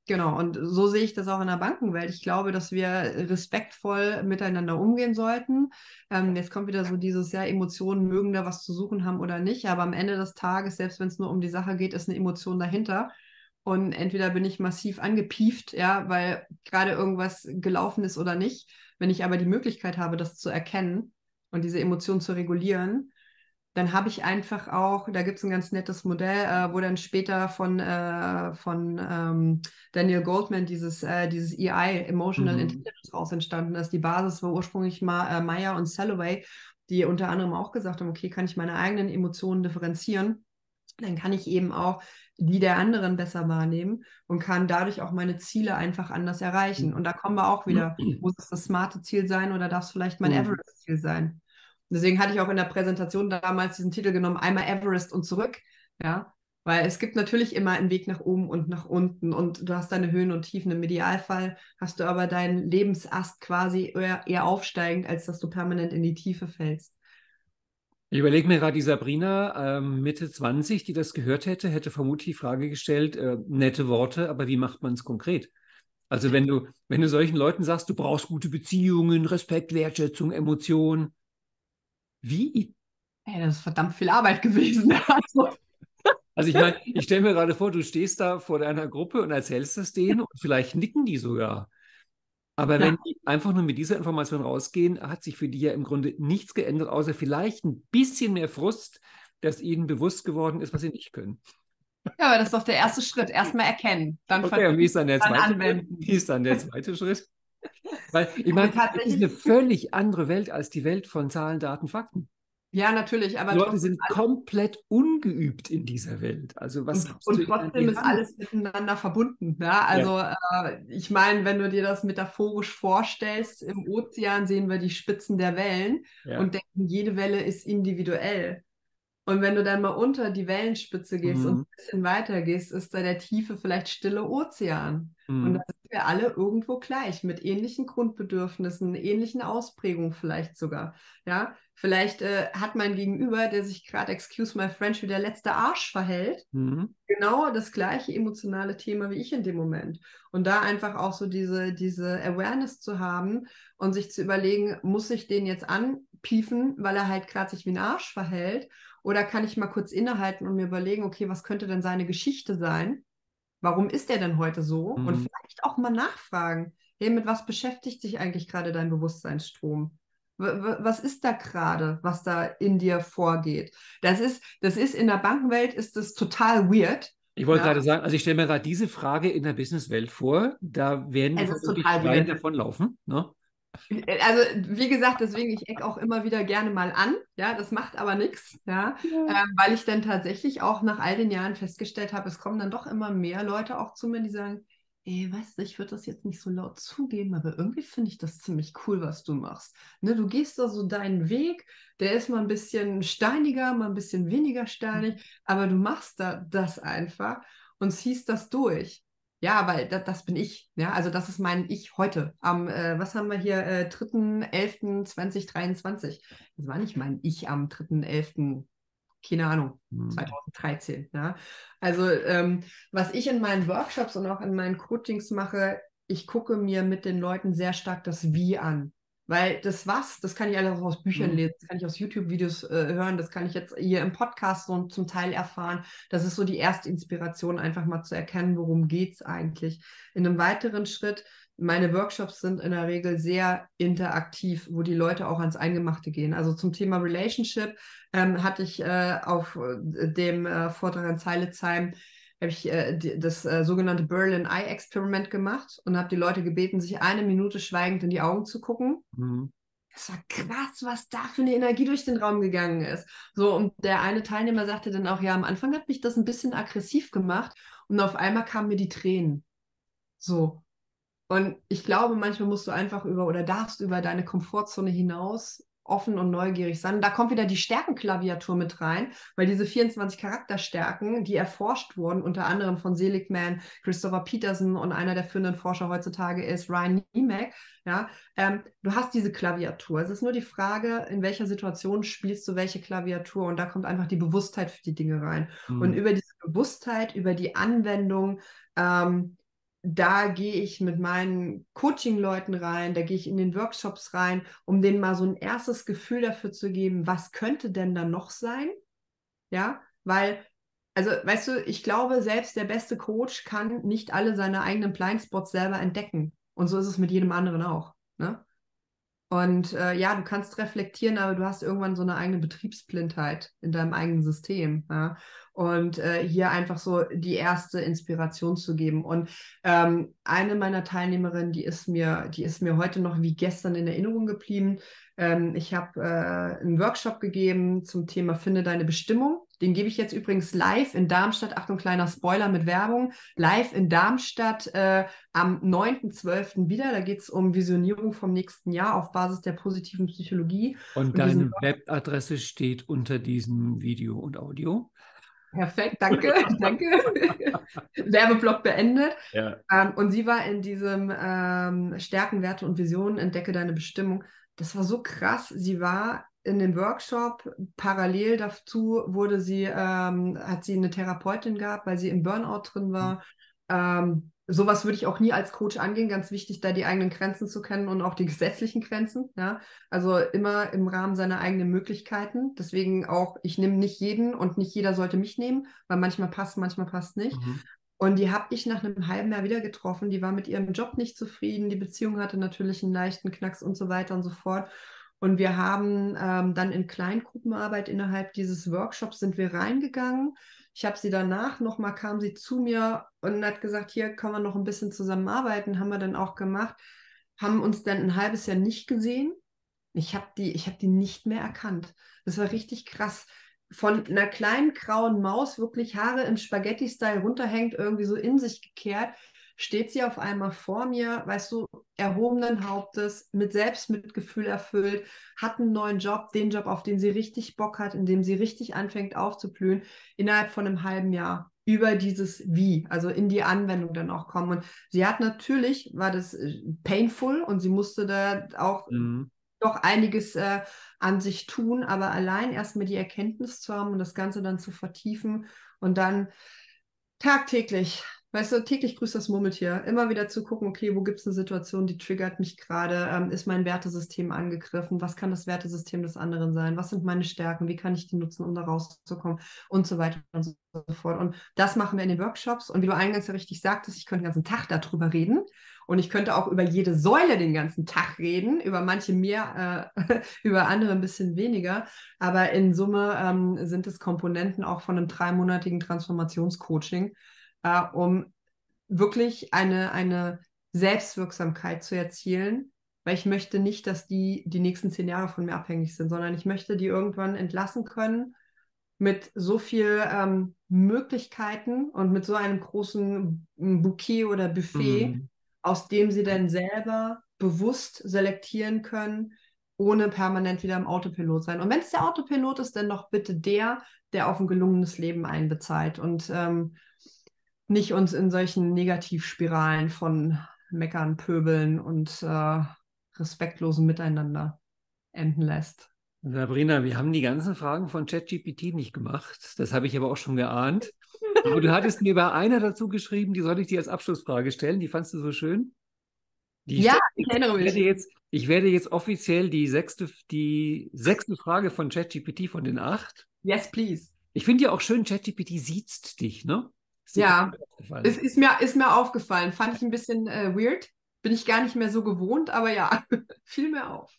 Genau, und so sehe ich das auch in der Bankenwelt. Ich glaube, dass wir respektvoll miteinander umgehen sollten. Ähm, jetzt kommt wieder so dieses, ja, Emotionen mögen da was zu suchen haben oder nicht, aber am Ende des Tages, selbst wenn es nur um die Sache geht, ist eine Emotion dahinter. Und entweder bin ich massiv angepieft, ja, weil gerade irgendwas gelaufen ist oder nicht. Wenn ich aber die Möglichkeit habe, das zu erkennen und diese Emotion zu regulieren, dann habe ich einfach auch, da gibt es ein ganz nettes Modell, äh, wo dann später von, äh, von ähm, Daniel Goldman dieses, äh, dieses EI, Emotional mhm. Intelligence, raus entstanden ist. Die Basis war ursprünglich Ma äh, Meyer und Salloway, die unter anderem auch gesagt haben, okay, kann ich meine eigenen Emotionen differenzieren? dann kann ich eben auch die der anderen besser wahrnehmen und kann dadurch auch meine Ziele einfach anders erreichen. Und da kommen wir auch wieder, muss es das smarte Ziel sein oder darf es vielleicht mein mhm. Everest-Ziel sein? Deswegen hatte ich auch in der Präsentation damals diesen Titel genommen, einmal Everest und zurück. Ja, weil es gibt natürlich immer einen Weg nach oben und nach unten und du hast deine Höhen und Tiefen. Im Idealfall hast du aber deinen Lebensast quasi eher, eher aufsteigend, als dass du permanent in die Tiefe fällst. Ich überlege mir gerade, die Sabrina, äh, Mitte 20, die das gehört hätte, hätte vermutlich die Frage gestellt, äh, nette Worte, aber wie macht man es konkret? Also wenn du, wenn du solchen Leuten sagst, du brauchst gute Beziehungen, Respekt, Wertschätzung, Emotion, wie? Hey, das ist verdammt viel Arbeit gewesen. Also, also ich meine, ich stelle mir gerade vor, du stehst da vor deiner Gruppe und erzählst es denen und vielleicht nicken die sogar. Aber ja. wenn die einfach nur mit dieser Information rausgehen, hat sich für die ja im Grunde nichts geändert, außer vielleicht ein bisschen mehr Frust, dass ihnen bewusst geworden ist, was sie nicht können. Ja, aber das ist doch der erste Schritt. Erstmal erkennen, dann okay, und wie ist dann der zweite anwenden. Schritt? Wie ist dann der zweite Schritt? Weil ich meine, das ist eine völlig andere Welt als die Welt von Zahlen, Daten, Fakten. Ja, natürlich, aber die Leute sind komplett ungeübt in dieser Welt. Also was und, und trotzdem ist alles miteinander verbunden. Ja? Also ja. Äh, ich meine, wenn du dir das metaphorisch vorstellst, im Ozean sehen wir die Spitzen der Wellen ja. und denken, jede Welle ist individuell. Und wenn du dann mal unter die Wellenspitze gehst mhm. und ein bisschen weiter gehst, ist da der tiefe, vielleicht stille Ozean. Mhm. Und da sind wir alle irgendwo gleich, mit ähnlichen Grundbedürfnissen, ähnlichen Ausprägungen vielleicht sogar. Ja, Vielleicht äh, hat mein Gegenüber, der sich gerade, excuse my French, wie der letzte Arsch verhält, mhm. genau das gleiche emotionale Thema wie ich in dem Moment. Und da einfach auch so diese, diese Awareness zu haben und sich zu überlegen, muss ich den jetzt anpiefen, weil er halt gerade sich wie ein Arsch verhält? Oder kann ich mal kurz innehalten und mir überlegen, okay, was könnte denn seine Geschichte sein? Warum ist er denn heute so? Mhm. Und vielleicht auch mal nachfragen, hey, mit was beschäftigt sich eigentlich gerade dein Bewusstseinsstrom? Was ist da gerade, was da in dir vorgeht? Das ist, das ist in der Bankenwelt ist das total weird. Ich wollte ja. gerade sagen, also ich stelle mir gerade diese Frage in der Businesswelt vor, da werden die Schweine davonlaufen. Ne? Also wie gesagt, deswegen ich eck auch immer wieder gerne mal an. Ja, das macht aber nichts, ja, ja. Ähm, weil ich dann tatsächlich auch nach all den Jahren festgestellt habe, es kommen dann doch immer mehr Leute auch zu mir, die sagen, ey, weißt du, ich würde das jetzt nicht so laut zugeben, aber irgendwie finde ich das ziemlich cool, was du machst. Ne, du gehst da so deinen Weg, der ist mal ein bisschen steiniger, mal ein bisschen weniger steinig, mhm. aber du machst da das einfach und ziehst das durch. Ja, weil das, das bin ich. Ja, also das ist mein Ich heute. Am, äh, was haben wir hier, äh, 3.11.2023. Das war nicht mein Ich am 3.11 keine Ahnung, hm. 2013. Ja. Also ähm, was ich in meinen Workshops und auch in meinen Coachings mache, ich gucke mir mit den Leuten sehr stark das Wie an. Weil das was, das kann ich alles aus Büchern mhm. lesen, das kann ich aus YouTube-Videos äh, hören, das kann ich jetzt hier im Podcast so zum Teil erfahren. Das ist so die erste Inspiration, einfach mal zu erkennen, worum geht es eigentlich. In einem weiteren Schritt meine Workshops sind in der Regel sehr interaktiv, wo die Leute auch ans Eingemachte gehen. Also zum Thema Relationship ähm, hatte ich äh, auf äh, dem äh, Vortrag an Zeilezheim habe ich äh, die, das äh, sogenannte Berlin Eye Experiment gemacht und habe die Leute gebeten, sich eine Minute schweigend in die Augen zu gucken. Mhm. Das war krass, was da für eine Energie durch den Raum gegangen ist. So, und der eine Teilnehmer sagte dann auch, ja, am Anfang hat mich das ein bisschen aggressiv gemacht und auf einmal kamen mir die Tränen. So, und ich glaube, manchmal musst du einfach über oder darfst über deine Komfortzone hinaus offen und neugierig sein. Da kommt wieder die Stärkenklaviatur mit rein, weil diese 24 Charakterstärken, die erforscht wurden, unter anderem von Seligman, Christopher Peterson und einer der führenden Forscher heutzutage ist Ryan Niemek, ja, ähm, du hast diese Klaviatur. Es ist nur die Frage, in welcher Situation spielst du welche Klaviatur und da kommt einfach die Bewusstheit für die Dinge rein. Mhm. Und über diese Bewusstheit, über die Anwendung, ähm, da gehe ich mit meinen Coaching-Leuten rein, da gehe ich in den Workshops rein, um denen mal so ein erstes Gefühl dafür zu geben, was könnte denn da noch sein? Ja, weil, also, weißt du, ich glaube, selbst der beste Coach kann nicht alle seine eigenen Blindspots selber entdecken. Und so ist es mit jedem anderen auch. Ne? Und äh, ja, du kannst reflektieren, aber du hast irgendwann so eine eigene Betriebsblindheit in deinem eigenen System. Ja? Und äh, hier einfach so die erste Inspiration zu geben. Und ähm, eine meiner Teilnehmerinnen, die ist mir, die ist mir heute noch wie gestern in Erinnerung geblieben. Ähm, ich habe äh, einen Workshop gegeben zum Thema Finde deine Bestimmung. Den gebe ich jetzt übrigens live in Darmstadt. Achtung, kleiner Spoiler mit Werbung. Live in Darmstadt äh, am 9.12. wieder. Da geht es um Visionierung vom nächsten Jahr auf Basis der positiven Psychologie. Und, und deine Webadresse steht unter diesem Video und Audio. Perfekt, danke, danke. Werbeblock beendet. Ja. Ähm, und sie war in diesem ähm, Stärken, Werte und Visionen, entdecke deine Bestimmung. Das war so krass. Sie war in dem Workshop, parallel dazu wurde sie, ähm, hat sie eine Therapeutin gehabt, weil sie im Burnout drin war. Mhm. Ähm, sowas würde ich auch nie als Coach angehen. Ganz wichtig, da die eigenen Grenzen zu kennen und auch die gesetzlichen Grenzen. Ja? Also immer im Rahmen seiner eigenen Möglichkeiten. Deswegen auch, ich nehme nicht jeden und nicht jeder sollte mich nehmen, weil manchmal passt, manchmal passt nicht. Mhm. Und die habe ich nach einem halben Jahr wieder getroffen. Die war mit ihrem Job nicht zufrieden. Die Beziehung hatte natürlich einen leichten Knacks und so weiter und so fort. Und wir haben ähm, dann in Kleingruppenarbeit innerhalb dieses Workshops sind wir reingegangen. Ich habe sie danach nochmal, kam sie zu mir und hat gesagt, hier kann man noch ein bisschen zusammenarbeiten. Haben wir dann auch gemacht. Haben uns dann ein halbes Jahr nicht gesehen. Ich habe die, hab die nicht mehr erkannt. Das war richtig krass von einer kleinen grauen Maus wirklich Haare im Spaghetti-Style runterhängt, irgendwie so in sich gekehrt, steht sie auf einmal vor mir, weißt du, erhobenen Hauptes, mit Selbstmitgefühl erfüllt, hat einen neuen Job, den Job, auf den sie richtig Bock hat, in dem sie richtig anfängt aufzublühen, innerhalb von einem halben Jahr über dieses Wie, also in die Anwendung dann auch kommen. Und sie hat natürlich, war das äh, painful und sie musste da auch mhm. doch einiges äh, an sich tun, aber allein erstmal die Erkenntnis zu haben und das Ganze dann zu vertiefen und dann tagtäglich Weißt du, täglich grüßt das Murmeltier. Immer wieder zu gucken, okay, wo gibt es eine Situation, die triggert mich gerade? Ähm, ist mein Wertesystem angegriffen? Was kann das Wertesystem des anderen sein? Was sind meine Stärken? Wie kann ich die nutzen, um da rauszukommen? Und so weiter und so fort. Und das machen wir in den Workshops. Und wie du eingangs ja richtig sagtest, ich könnte den ganzen Tag darüber reden. Und ich könnte auch über jede Säule den ganzen Tag reden, über manche mehr, äh, über andere ein bisschen weniger. Aber in Summe ähm, sind es Komponenten auch von einem dreimonatigen Transformationscoaching äh, um wirklich eine, eine Selbstwirksamkeit zu erzielen, weil ich möchte nicht, dass die die nächsten zehn Jahre von mir abhängig sind, sondern ich möchte die irgendwann entlassen können mit so viel ähm, Möglichkeiten und mit so einem großen Bouquet oder Buffet, mhm. aus dem sie dann selber bewusst selektieren können, ohne permanent wieder im Autopilot sein. Und wenn es der Autopilot ist, dann doch bitte der, der auf ein gelungenes Leben einbezahlt. Und ähm, nicht uns in solchen Negativspiralen von Meckern, Pöbeln und äh, respektlosen Miteinander enden lässt. Sabrina, wir haben die ganzen Fragen von ChatGPT nicht gemacht. Das habe ich aber auch schon geahnt. Aber du hattest mir bei einer dazu geschrieben, die soll ich dir als Abschlussfrage stellen. Die fandst du so schön? Die ja, ich erinnere mich. Ich werde, jetzt, ich werde jetzt offiziell die sechste, die sechste Frage von ChatGPT von den acht. Yes, please. Ich finde ja auch schön, ChatGPT sieht dich, ne? Ja, es ist mir, ist mir aufgefallen. Fand ich ein bisschen äh, weird. Bin ich gar nicht mehr so gewohnt, aber ja, fiel mir auf.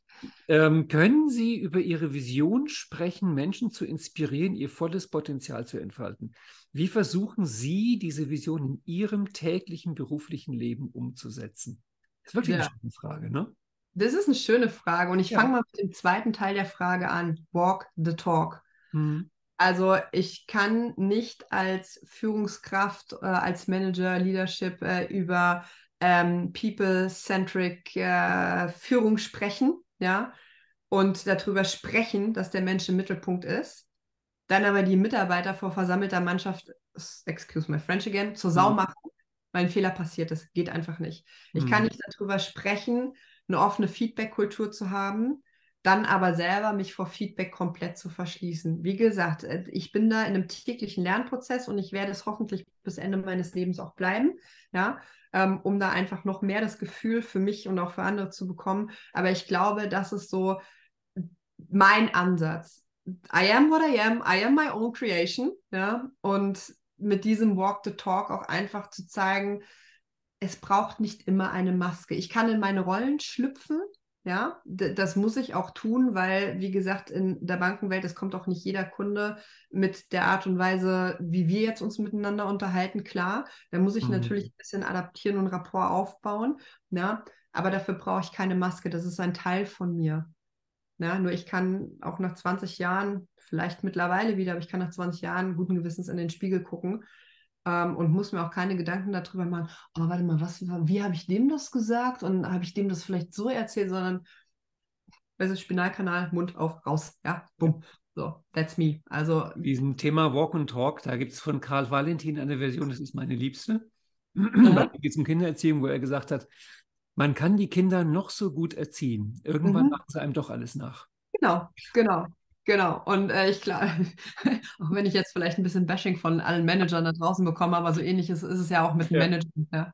Ähm, können Sie über Ihre Vision sprechen, Menschen zu inspirieren, ihr volles Potenzial zu entfalten? Wie versuchen Sie, diese Vision in Ihrem täglichen beruflichen Leben umzusetzen? Das ist wirklich ja. eine schöne Frage, ne? Das ist eine schöne Frage und ich ja. fange mal mit dem zweiten Teil der Frage an. Walk the talk. Hm. Also ich kann nicht als Führungskraft, äh, als Manager, Leadership äh, über ähm, People-centric äh, Führung sprechen, ja, und darüber sprechen, dass der Mensch im Mittelpunkt ist. Dann aber die Mitarbeiter vor versammelter Mannschaft, excuse my French again, zur Sau mhm. machen, weil ein Fehler passiert ist. Geht einfach nicht. Ich mhm. kann nicht darüber sprechen, eine offene Feedback-Kultur zu haben, dann aber selber mich vor Feedback komplett zu verschließen. Wie gesagt, äh, ich bin da in einem täglichen Lernprozess und ich werde es hoffentlich bis Ende meines Lebens auch bleiben, ja, ähm, um da einfach noch mehr das Gefühl für mich und auch für andere zu bekommen. Aber ich glaube, das ist so mein Ansatz. I am what I am, I am my own creation, ja, und mit diesem Walk the Talk auch einfach zu zeigen, es braucht nicht immer eine Maske. Ich kann in meine Rollen schlüpfen, ja, das muss ich auch tun, weil, wie gesagt, in der Bankenwelt, es kommt auch nicht jeder Kunde mit der Art und Weise, wie wir jetzt uns miteinander unterhalten, klar. Da muss ich mhm. natürlich ein bisschen adaptieren und Rapport aufbauen. Ja, aber dafür brauche ich keine Maske. Das ist ein Teil von mir. Ja, nur ich kann auch nach 20 Jahren, vielleicht mittlerweile wieder, aber ich kann nach 20 Jahren guten Gewissens in den Spiegel gucken ähm, und muss mir auch keine Gedanken darüber machen, oh, warte mal, was, wie habe ich dem das gesagt und habe ich dem das vielleicht so erzählt, sondern also Spinalkanal, Mund auf, raus, ja, bumm. So, that's me. Also diesem Thema Walk and Talk, da gibt es von Karl Valentin eine Version, das ist meine liebste. Da geht es um Kindererziehung, wo er gesagt hat, man kann die Kinder noch so gut erziehen. Irgendwann mhm. machen sie einem doch alles nach. Genau, genau. Genau, und äh, ich glaube, auch wenn ich jetzt vielleicht ein bisschen Bashing von allen Managern da draußen bekomme, aber so ähnlich ist, ist es ja auch mit ja. Managern. Ja.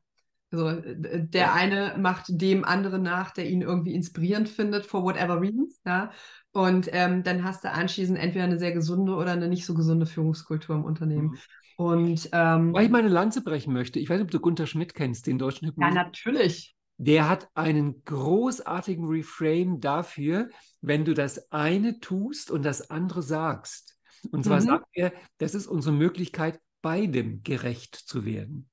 Also, der ja. eine macht dem anderen nach, der ihn irgendwie inspirierend findet, for whatever reasons. Ja. Und ähm, dann hast du anschließend entweder eine sehr gesunde oder eine nicht so gesunde Führungskultur im Unternehmen. Mhm. Und, ähm, Weil ich meine Lanze brechen möchte. Ich weiß nicht, ob du Gunther Schmidt kennst, den deutschen Hypnose. Ja, natürlich. Der hat einen großartigen Reframe dafür, wenn du das eine tust und das andere sagst. Und zwar mhm. sagt er, das ist unsere Möglichkeit, beidem gerecht zu werden.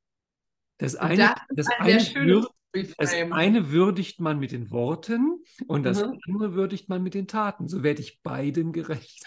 Das eine, das, ein eine, würd, das eine, würdigt man mit den Worten und das mhm. andere würdigt man mit den Taten. So werde ich beidem gerecht.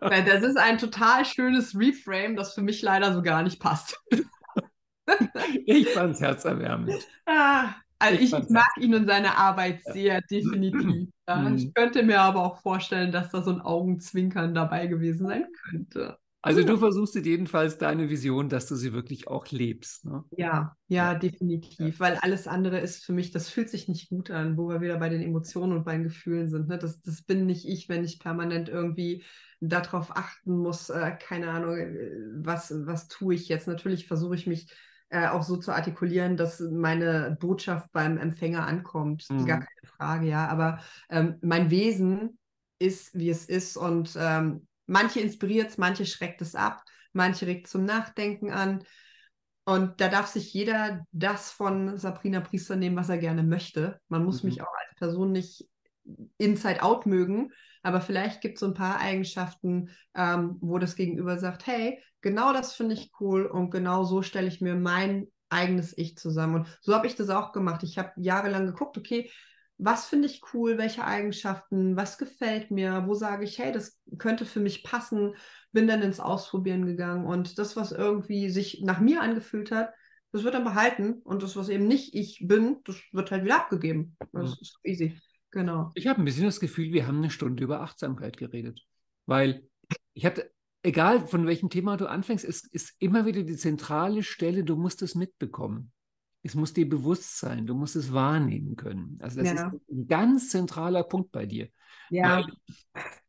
Das ist ein total schönes Reframe, das für mich leider so gar nicht passt. ich fand es herzerwärmend. Ah, also ich, ich mag ihn und seine Arbeit sehr, definitiv. Ja. Mhm. Ich könnte mir aber auch vorstellen, dass da so ein Augenzwinkern dabei gewesen sein könnte. Also du versuchst jedenfalls deine Vision, dass du sie wirklich auch lebst. Ne? Ja, ja, ja, definitiv. Weil alles andere ist für mich, das fühlt sich nicht gut an, wo wir wieder bei den Emotionen und bei den Gefühlen sind. Ne? Das, das bin nicht ich, wenn ich permanent irgendwie darauf achten muss, äh, keine Ahnung, äh, was, was tue ich jetzt. Natürlich versuche ich mich äh, auch so zu artikulieren, dass meine Botschaft beim Empfänger ankommt. Mhm. Gar keine Frage, ja. Aber ähm, mein Wesen ist, wie es ist und ähm, manche inspiriert es, manche schreckt es ab, manche regt zum Nachdenken an. Und da darf sich jeder das von Sabrina Priester nehmen, was er gerne möchte. Man muss mhm. mich auch als Person nicht inside out mögen, aber vielleicht gibt es so ein paar Eigenschaften, ähm, wo das Gegenüber sagt, hey, genau das finde ich cool und genau so stelle ich mir mein eigenes Ich zusammen. Und so habe ich das auch gemacht. Ich habe jahrelang geguckt, okay, was finde ich cool, welche Eigenschaften, was gefällt mir, wo sage ich, hey, das könnte für mich passen, bin dann ins Ausprobieren gegangen und das, was irgendwie sich nach mir angefühlt hat, das wird dann behalten und das, was eben nicht ich bin, das wird halt wieder abgegeben. Das mhm. ist easy. Genau. Ich habe ein bisschen das Gefühl, wir haben eine Stunde über Achtsamkeit geredet. Weil ich hatte, egal von welchem Thema du anfängst, es ist immer wieder die zentrale Stelle, du musst es mitbekommen. Es muss dir bewusst sein, du musst es wahrnehmen können. Also das ja. ist ein ganz zentraler Punkt bei dir. Ja.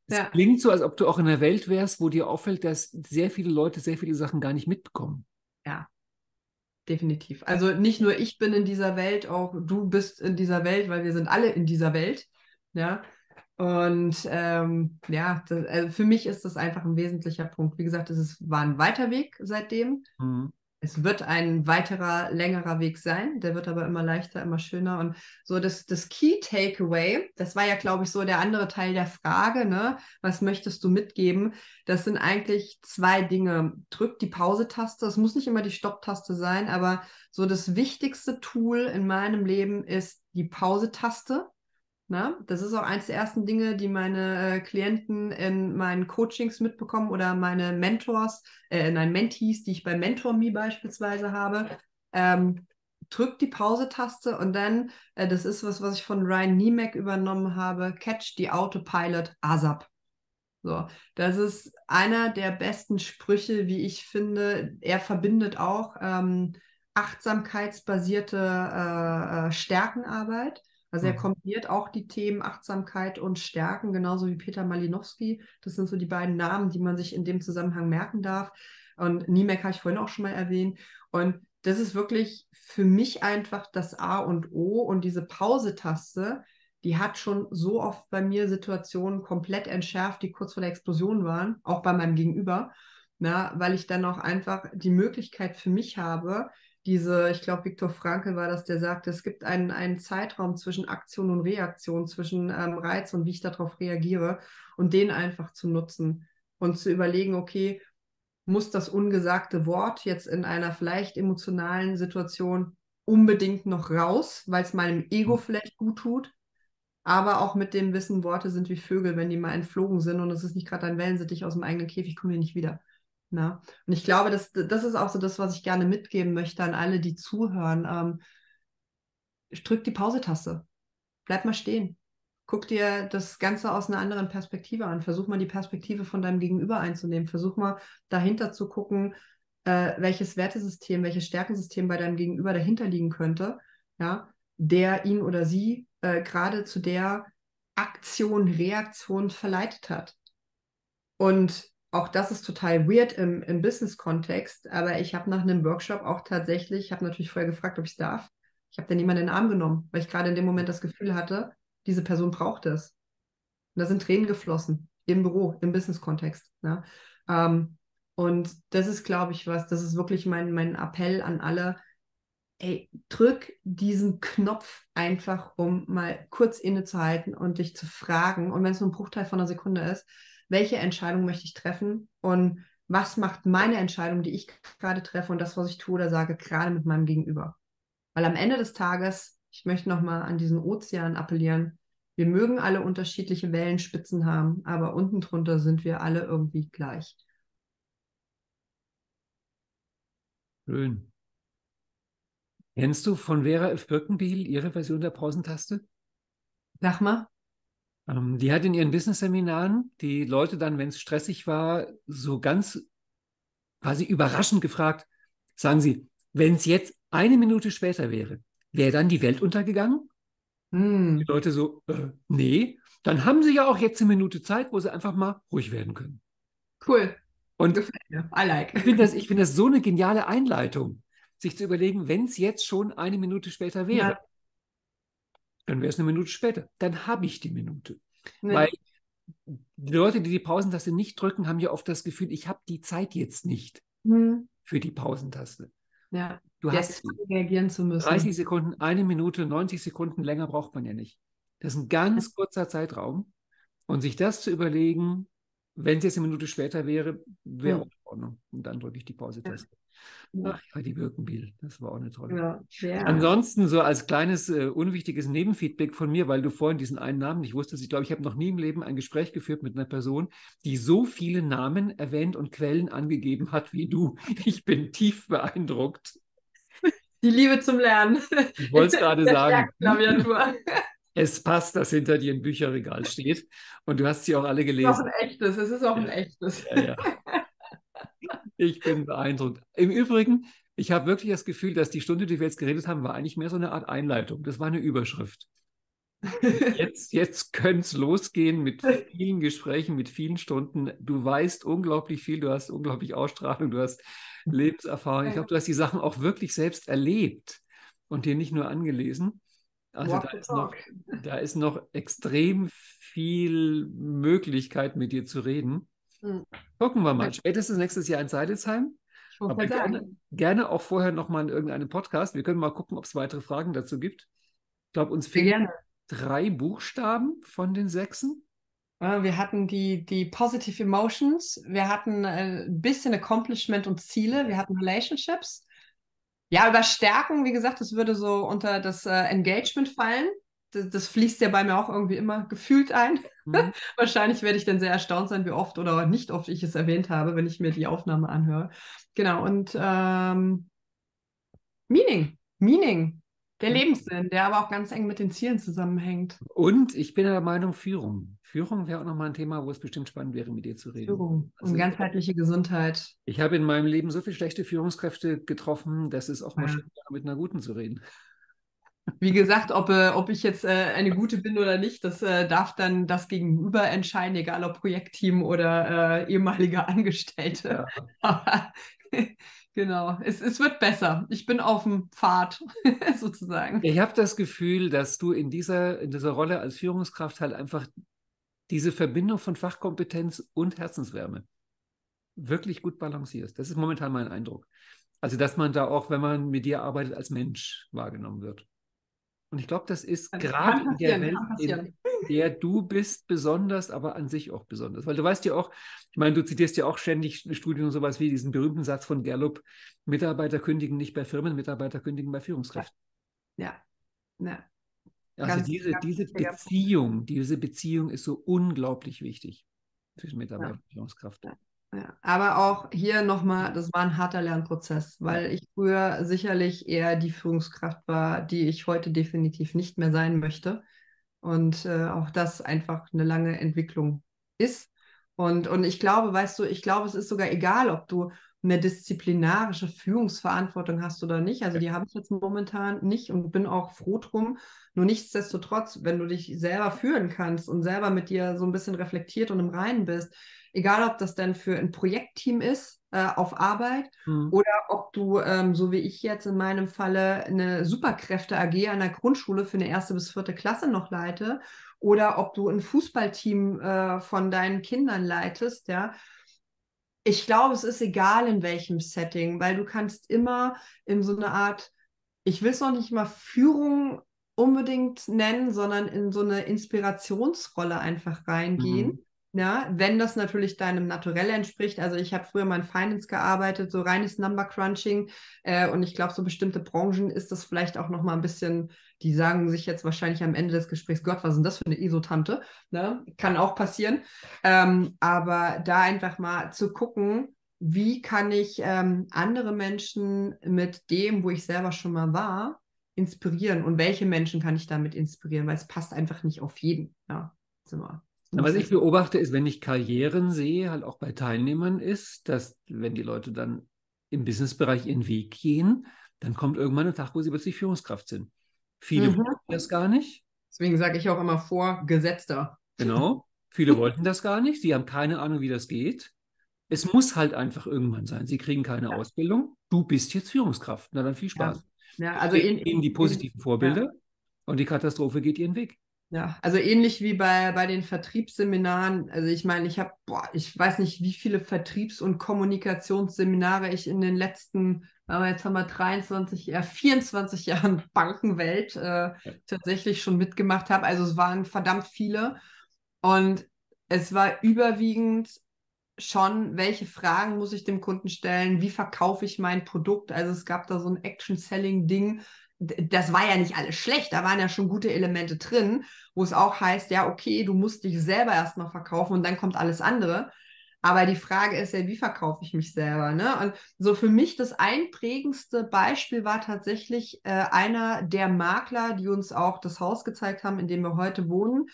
Es ja. klingt so, als ob du auch in einer Welt wärst, wo dir auffällt, dass sehr viele Leute sehr viele Sachen gar nicht mitbekommen. Ja, definitiv. Also nicht nur ich bin in dieser Welt, auch du bist in dieser Welt, weil wir sind alle in dieser Welt. Ja. Und ähm, ja, das, also für mich ist das einfach ein wesentlicher Punkt. Wie gesagt, es ist, war ein weiter Weg seitdem. Mhm. Es wird ein weiterer, längerer Weg sein. Der wird aber immer leichter, immer schöner. Und so das, das Key Takeaway, das war ja, glaube ich, so der andere Teil der Frage, ne? Was möchtest du mitgeben? Das sind eigentlich zwei Dinge. Drück die Pause-Taste. Es muss nicht immer die Stopp-Taste sein, aber so das wichtigste Tool in meinem Leben ist die Pause-Taste. Na, das ist auch eines der ersten Dinge, die meine äh, Klienten in meinen Coachings mitbekommen oder meine Mentors, äh, nein, Mentees, die ich bei MentorMe beispielsweise habe. Ähm, drückt die Pause-Taste und dann, äh, das ist was, was ich von Ryan Niemeck übernommen habe, catch the Autopilot ASAP. So, das ist einer der besten Sprüche, wie ich finde. Er verbindet auch ähm, achtsamkeitsbasierte äh, äh Stärkenarbeit also er mhm. kombiniert auch die Themen Achtsamkeit und Stärken, genauso wie Peter Malinowski. Das sind so die beiden Namen, die man sich in dem Zusammenhang merken darf. Und Niemek habe ich vorhin auch schon mal erwähnt. Und das ist wirklich für mich einfach das A und O. Und diese Pause-Taste, die hat schon so oft bei mir Situationen komplett entschärft, die kurz vor der Explosion waren, auch bei meinem Gegenüber. Na, weil ich dann auch einfach die Möglichkeit für mich habe, diese, ich glaube, Viktor Frankl war das, der sagte, es gibt einen, einen Zeitraum zwischen Aktion und Reaktion, zwischen ähm, Reiz und wie ich darauf reagiere und den einfach zu nutzen und zu überlegen, okay, muss das ungesagte Wort jetzt in einer vielleicht emotionalen Situation unbedingt noch raus, weil es meinem Ego hm. vielleicht gut tut? aber auch mit dem Wissen, Worte sind wie Vögel, wenn die mal entflogen sind und es ist nicht gerade ein Wellensittich aus dem eigenen Käfig, kommen die nicht wieder. Ne? Und ich glaube, das, das ist auch so das, was ich gerne mitgeben möchte an alle, die zuhören. Ähm, drück die Pause-Taste. Bleib mal stehen. Guck dir das Ganze aus einer anderen Perspektive an. Versuch mal die Perspektive von deinem Gegenüber einzunehmen. Versuch mal dahinter zu gucken, äh, welches Wertesystem, welches Stärkensystem bei deinem Gegenüber dahinter liegen könnte, ja, der ihn oder sie äh, gerade zu der Aktion, Reaktion verleitet hat. Und auch das ist total weird im, im Business-Kontext, aber ich habe nach einem Workshop auch tatsächlich, ich habe natürlich vorher gefragt, ob ich es darf, ich habe dann jemanden in den Arm genommen, weil ich gerade in dem Moment das Gefühl hatte, diese Person braucht es. Und da sind Tränen geflossen im Büro, im Business-Kontext. Ja. Ähm, und das ist, glaube ich, was, das ist wirklich mein, mein Appell an alle. Ey, drück diesen Knopf einfach, um mal kurz innezuhalten und dich zu fragen. Und wenn es nur ein Bruchteil von einer Sekunde ist, welche Entscheidung möchte ich treffen und was macht meine Entscheidung, die ich gerade treffe und das, was ich tue oder sage, gerade mit meinem Gegenüber. Weil am Ende des Tages, ich möchte nochmal an diesen Ozean appellieren, wir mögen alle unterschiedliche Wellenspitzen haben, aber unten drunter sind wir alle irgendwie gleich. Schön. Kennst du von Vera F. Birkenbiel ihre Version der Pausentaste? Sag mal. Ähm, die hat in ihren Business-Seminaren die Leute dann, wenn es stressig war, so ganz quasi überraschend gefragt, sagen Sie, wenn es jetzt eine Minute später wäre, wäre dann die Welt untergegangen? Hm. Die Leute so, äh, nee, dann haben sie ja auch jetzt eine Minute Zeit, wo sie einfach mal ruhig werden können. Cool. Und like. ich finde das, find das so eine geniale Einleitung, sich zu überlegen, wenn es jetzt schon eine Minute später wäre, ja. Dann wäre es eine Minute später. Dann habe ich die Minute. Nee. Weil die Leute, die die Pausentaste nicht drücken, haben ja oft das Gefühl, ich habe die Zeit jetzt nicht hm. für die Pausentaste. Ja. Du hast reagieren zu müssen. 30 Sekunden, eine Minute, 90 Sekunden länger braucht man ja nicht. Das ist ein ganz kurzer Zeitraum. Und sich das zu überlegen, wenn es jetzt eine Minute später wäre, wäre ja. auch in Ordnung. Und dann drücke ich die Pause-Taste. Ach ja, die Birkenbiel, das war auch eine tolle. Ja, ja. Ansonsten so als kleines äh, unwichtiges Nebenfeedback von mir, weil du vorhin diesen einen Namen nicht wusstest. Ich glaube, ich habe noch nie im Leben ein Gespräch geführt mit einer Person, die so viele Namen erwähnt und Quellen angegeben hat wie du. Ich bin tief beeindruckt. Die Liebe zum Lernen. Ich wollte es gerade sagen. Es passt, dass hinter dir ein Bücherregal steht und du hast sie auch alle gelesen. Es ist auch ein echtes, es ist auch ein echtes. Ja, ja. Ich bin beeindruckt. Im Übrigen, ich habe wirklich das Gefühl, dass die Stunde, die wir jetzt geredet haben, war eigentlich mehr so eine Art Einleitung. Das war eine Überschrift. Jetzt, jetzt könnte es losgehen mit vielen Gesprächen, mit vielen Stunden. Du weißt unglaublich viel, du hast unglaublich Ausstrahlung, du hast Lebenserfahrung. Ich glaube, du hast die Sachen auch wirklich selbst erlebt und dir nicht nur angelesen. Also da ist, noch, da ist noch extrem viel Möglichkeit, mit dir zu reden. Hm. Gucken wir mal. Spätestens nächstes Jahr in Seidelsheim. Aber gerne, gerne, auch vorher nochmal in irgendeinem Podcast. Wir können mal gucken, ob es weitere Fragen dazu gibt. Ich glaube, uns fehlen drei Buchstaben von den sechsen. Wir hatten die, die Positive Emotions, wir hatten äh, ein bisschen Accomplishment und Ziele, wir hatten Relationships. Ja, über Stärken, wie gesagt, das würde so unter das äh, Engagement fallen das, fließt ja bei mir auch irgendwie immer gefühlt ein. Mhm. Wahrscheinlich werde ich dann sehr erstaunt sein, wie oft oder nicht oft ich es erwähnt habe, wenn ich mir die Aufnahme anhöre. Genau, und ähm, Meaning, Meaning, der mhm. Lebenssinn, der aber auch ganz eng mit den Zielen zusammenhängt. Und ich bin der Meinung, Führung. Führung wäre auch nochmal ein Thema, wo es bestimmt spannend wäre, mit dir zu reden. Führung also, und ganzheitliche Gesundheit. Ich habe in meinem Leben so viele schlechte Führungskräfte getroffen, dass es auch mal ja. schön mit einer guten zu reden. Wie gesagt, ob, äh, ob ich jetzt äh, eine gute bin oder nicht, das äh, darf dann das Gegenüber entscheiden, egal ob Projektteam oder äh, ehemaliger Angestellte. Ja. Aber genau, es, es wird besser. Ich bin auf dem Pfad sozusagen. Ich habe das Gefühl, dass du in dieser, in dieser Rolle als Führungskraft halt einfach diese Verbindung von Fachkompetenz und Herzenswärme wirklich gut balancierst. Das ist momentan mein Eindruck. Also, dass man da auch, wenn man mit dir arbeitet, als Mensch wahrgenommen wird. Und ich glaube, das ist das gerade in der Welt, in der du bist, besonders, aber an sich auch besonders. Weil du weißt ja auch, ich meine, du zitierst ja auch ständig Studien und sowas wie diesen berühmten Satz von Gallup, Mitarbeiter kündigen nicht bei Firmen, Mitarbeiter kündigen bei Führungskräften. Ja. ja. Also ganz, diese, ganz diese Beziehung, diese Beziehung ist so unglaublich wichtig zwischen Mitarbeiter und Führungskraft. Ja. Ja, aber auch hier nochmal, das war ein harter Lernprozess, weil ich früher sicherlich eher die Führungskraft war, die ich heute definitiv nicht mehr sein möchte. Und äh, auch das einfach eine lange Entwicklung ist. Und, und ich glaube, weißt du, ich glaube, es ist sogar egal, ob du eine disziplinarische Führungsverantwortung hast oder nicht. Also die habe ich jetzt momentan nicht und bin auch froh drum. Nur nichtsdestotrotz, wenn du dich selber führen kannst und selber mit dir so ein bisschen reflektiert und im Reinen bist, egal ob das dann für ein Projektteam ist äh, auf Arbeit mhm. oder ob du, ähm, so wie ich jetzt in meinem Falle, eine Superkräfte AG an der Grundschule für eine erste bis vierte Klasse noch leite oder ob du ein Fußballteam äh, von deinen Kindern leitest, ja. Ich glaube, es ist egal in welchem Setting, weil du kannst immer in so eine Art, ich will es noch nicht mal Führung unbedingt nennen, sondern in so eine Inspirationsrolle einfach reingehen. Mhm ja, wenn das natürlich deinem Naturell entspricht. Also ich habe früher mal in Finance gearbeitet, so reines Number Crunching. Äh, und ich glaube, so bestimmte Branchen ist das vielleicht auch noch mal ein bisschen, die sagen sich jetzt wahrscheinlich am Ende des Gesprächs, Gott, was denn das für eine ISO-Tante? Ne? Kann auch passieren. Ähm, aber da einfach mal zu gucken, wie kann ich ähm, andere Menschen mit dem, wo ich selber schon mal war, inspirieren und welche Menschen kann ich damit inspirieren, weil es passt einfach nicht auf jeden. Ja, sind wir. Was ich beobachte, ist, wenn ich Karrieren sehe, halt auch bei Teilnehmern, ist, dass wenn die Leute dann im Businessbereich ihren Weg gehen, dann kommt irgendwann ein Tag, wo sie plötzlich Führungskraft sind. Viele mhm. wollten das gar nicht. Deswegen sage ich auch immer vor, Gesetzter. Genau. Viele wollten das gar nicht. Sie haben keine Ahnung, wie das geht. Es muss halt einfach irgendwann sein. Sie kriegen keine ja. Ausbildung. Du bist jetzt Führungskraft. Na dann viel Spaß. Ja, ja also in, in, die positiven Vorbilder und die Katastrophe geht ihren Weg. Ja, also ähnlich wie bei, bei den Vertriebsseminaren. Also ich meine, ich habe, ich weiß nicht, wie viele Vertriebs- und Kommunikationsseminare ich in den letzten, aber jetzt haben wir 23, ja 24 Jahren Bankenwelt äh, tatsächlich schon mitgemacht habe. Also es waren verdammt viele. Und es war überwiegend schon, welche Fragen muss ich dem Kunden stellen, wie verkaufe ich mein Produkt. Also es gab da so ein Action-Selling-Ding, das war ja nicht alles schlecht, da waren ja schon gute Elemente drin, wo es auch heißt, ja, okay, du musst dich selber erstmal verkaufen und dann kommt alles andere. Aber die Frage ist ja, wie verkaufe ich mich selber? Ne? Und so für mich das einprägendste Beispiel war tatsächlich äh, einer der Makler, die uns auch das Haus gezeigt haben, in dem wir heute wohnen.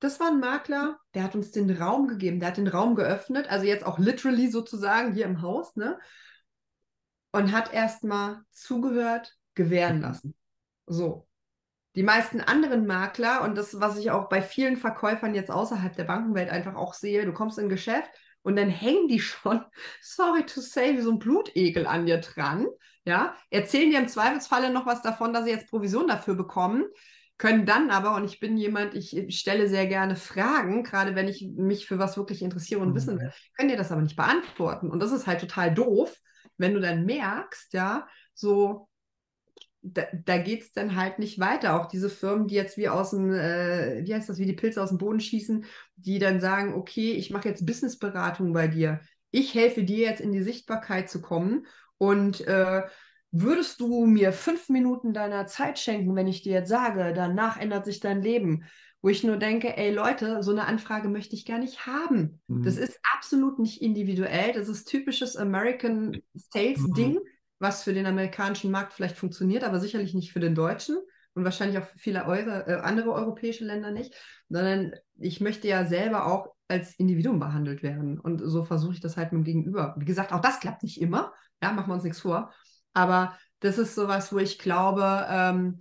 Das war ein Makler, der hat uns den Raum gegeben, der hat den Raum geöffnet, also jetzt auch literally sozusagen hier im Haus, ne? Und hat erstmal zugehört, gewähren mhm. lassen. So. Die meisten anderen Makler, und das, was ich auch bei vielen Verkäufern jetzt außerhalb der Bankenwelt einfach auch sehe, du kommst in ein Geschäft und dann hängen die schon, sorry to say, wie so ein Blutegel an dir dran. Ja, erzählen dir im Zweifelsfalle noch was davon, dass sie jetzt Provision dafür bekommen, können dann aber, und ich bin jemand, ich stelle sehr gerne Fragen, gerade wenn ich mich für was wirklich interessiere und mhm. wissen will, können dir das aber nicht beantworten. Und das ist halt total doof, wenn du dann merkst, ja, so, da, da geht es dann halt nicht weiter. Auch diese Firmen, die jetzt wie aus dem, äh, wie heißt das, wie die Pilze aus dem Boden schießen, die dann sagen, okay, ich mache jetzt Businessberatung bei dir. Ich helfe dir jetzt in die Sichtbarkeit zu kommen und äh, würdest du mir fünf Minuten deiner Zeit schenken, wenn ich dir jetzt sage, danach ändert sich dein Leben? Wo ich nur denke, ey Leute, so eine Anfrage möchte ich gar nicht haben. Mhm. Das ist absolut nicht individuell. Das ist typisches American Sales-Ding. Mhm was für den amerikanischen Markt vielleicht funktioniert, aber sicherlich nicht für den deutschen und wahrscheinlich auch für viele Eure, äh, andere europäische Länder nicht, sondern ich möchte ja selber auch als Individuum behandelt werden. Und so versuche ich das halt mit dem Gegenüber. Wie gesagt, auch das klappt nicht immer. Ja, machen wir uns nichts vor. Aber das ist sowas, wo ich glaube, ähm,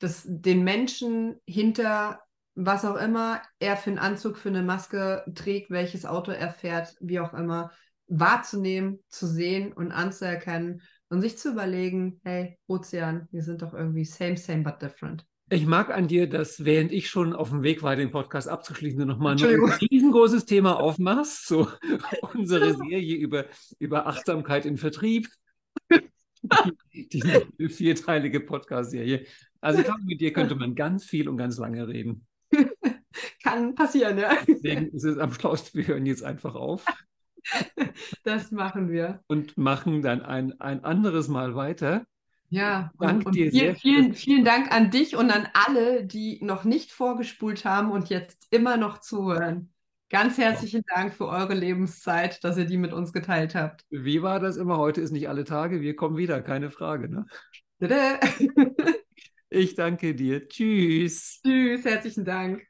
dass den Menschen hinter was auch immer er für einen Anzug, für eine Maske trägt, welches Auto er fährt, wie auch immer, wahrzunehmen, zu sehen und anzuerkennen und sich zu überlegen, hey, Ozean, wir sind doch irgendwie same, same, but different. Ich mag an dir, dass während ich schon auf dem Weg war, den Podcast abzuschließen, du nochmal ein riesengroßes Thema aufmachst, so unsere Serie über, über Achtsamkeit im Vertrieb. Die, die vierteilige Podcast-Serie. Also ich glaube, mit dir könnte man ganz viel und ganz lange reden. Kann passieren, ja. Deswegen ist es am schlausten, wir hören jetzt einfach auf. Das machen wir. Und machen dann ein, ein anderes Mal weiter Ja, Dank und, dir viel, vielen, vielen Dank an dich und an alle, die noch nicht vorgespult haben und jetzt immer noch zuhören. Ganz herzlichen Dank für eure Lebenszeit, dass ihr die mit uns geteilt habt. Wie war das immer? Heute ist nicht alle Tage. Wir kommen wieder, keine Frage. Ne? ich danke dir. Tschüss. Tschüss, herzlichen Dank.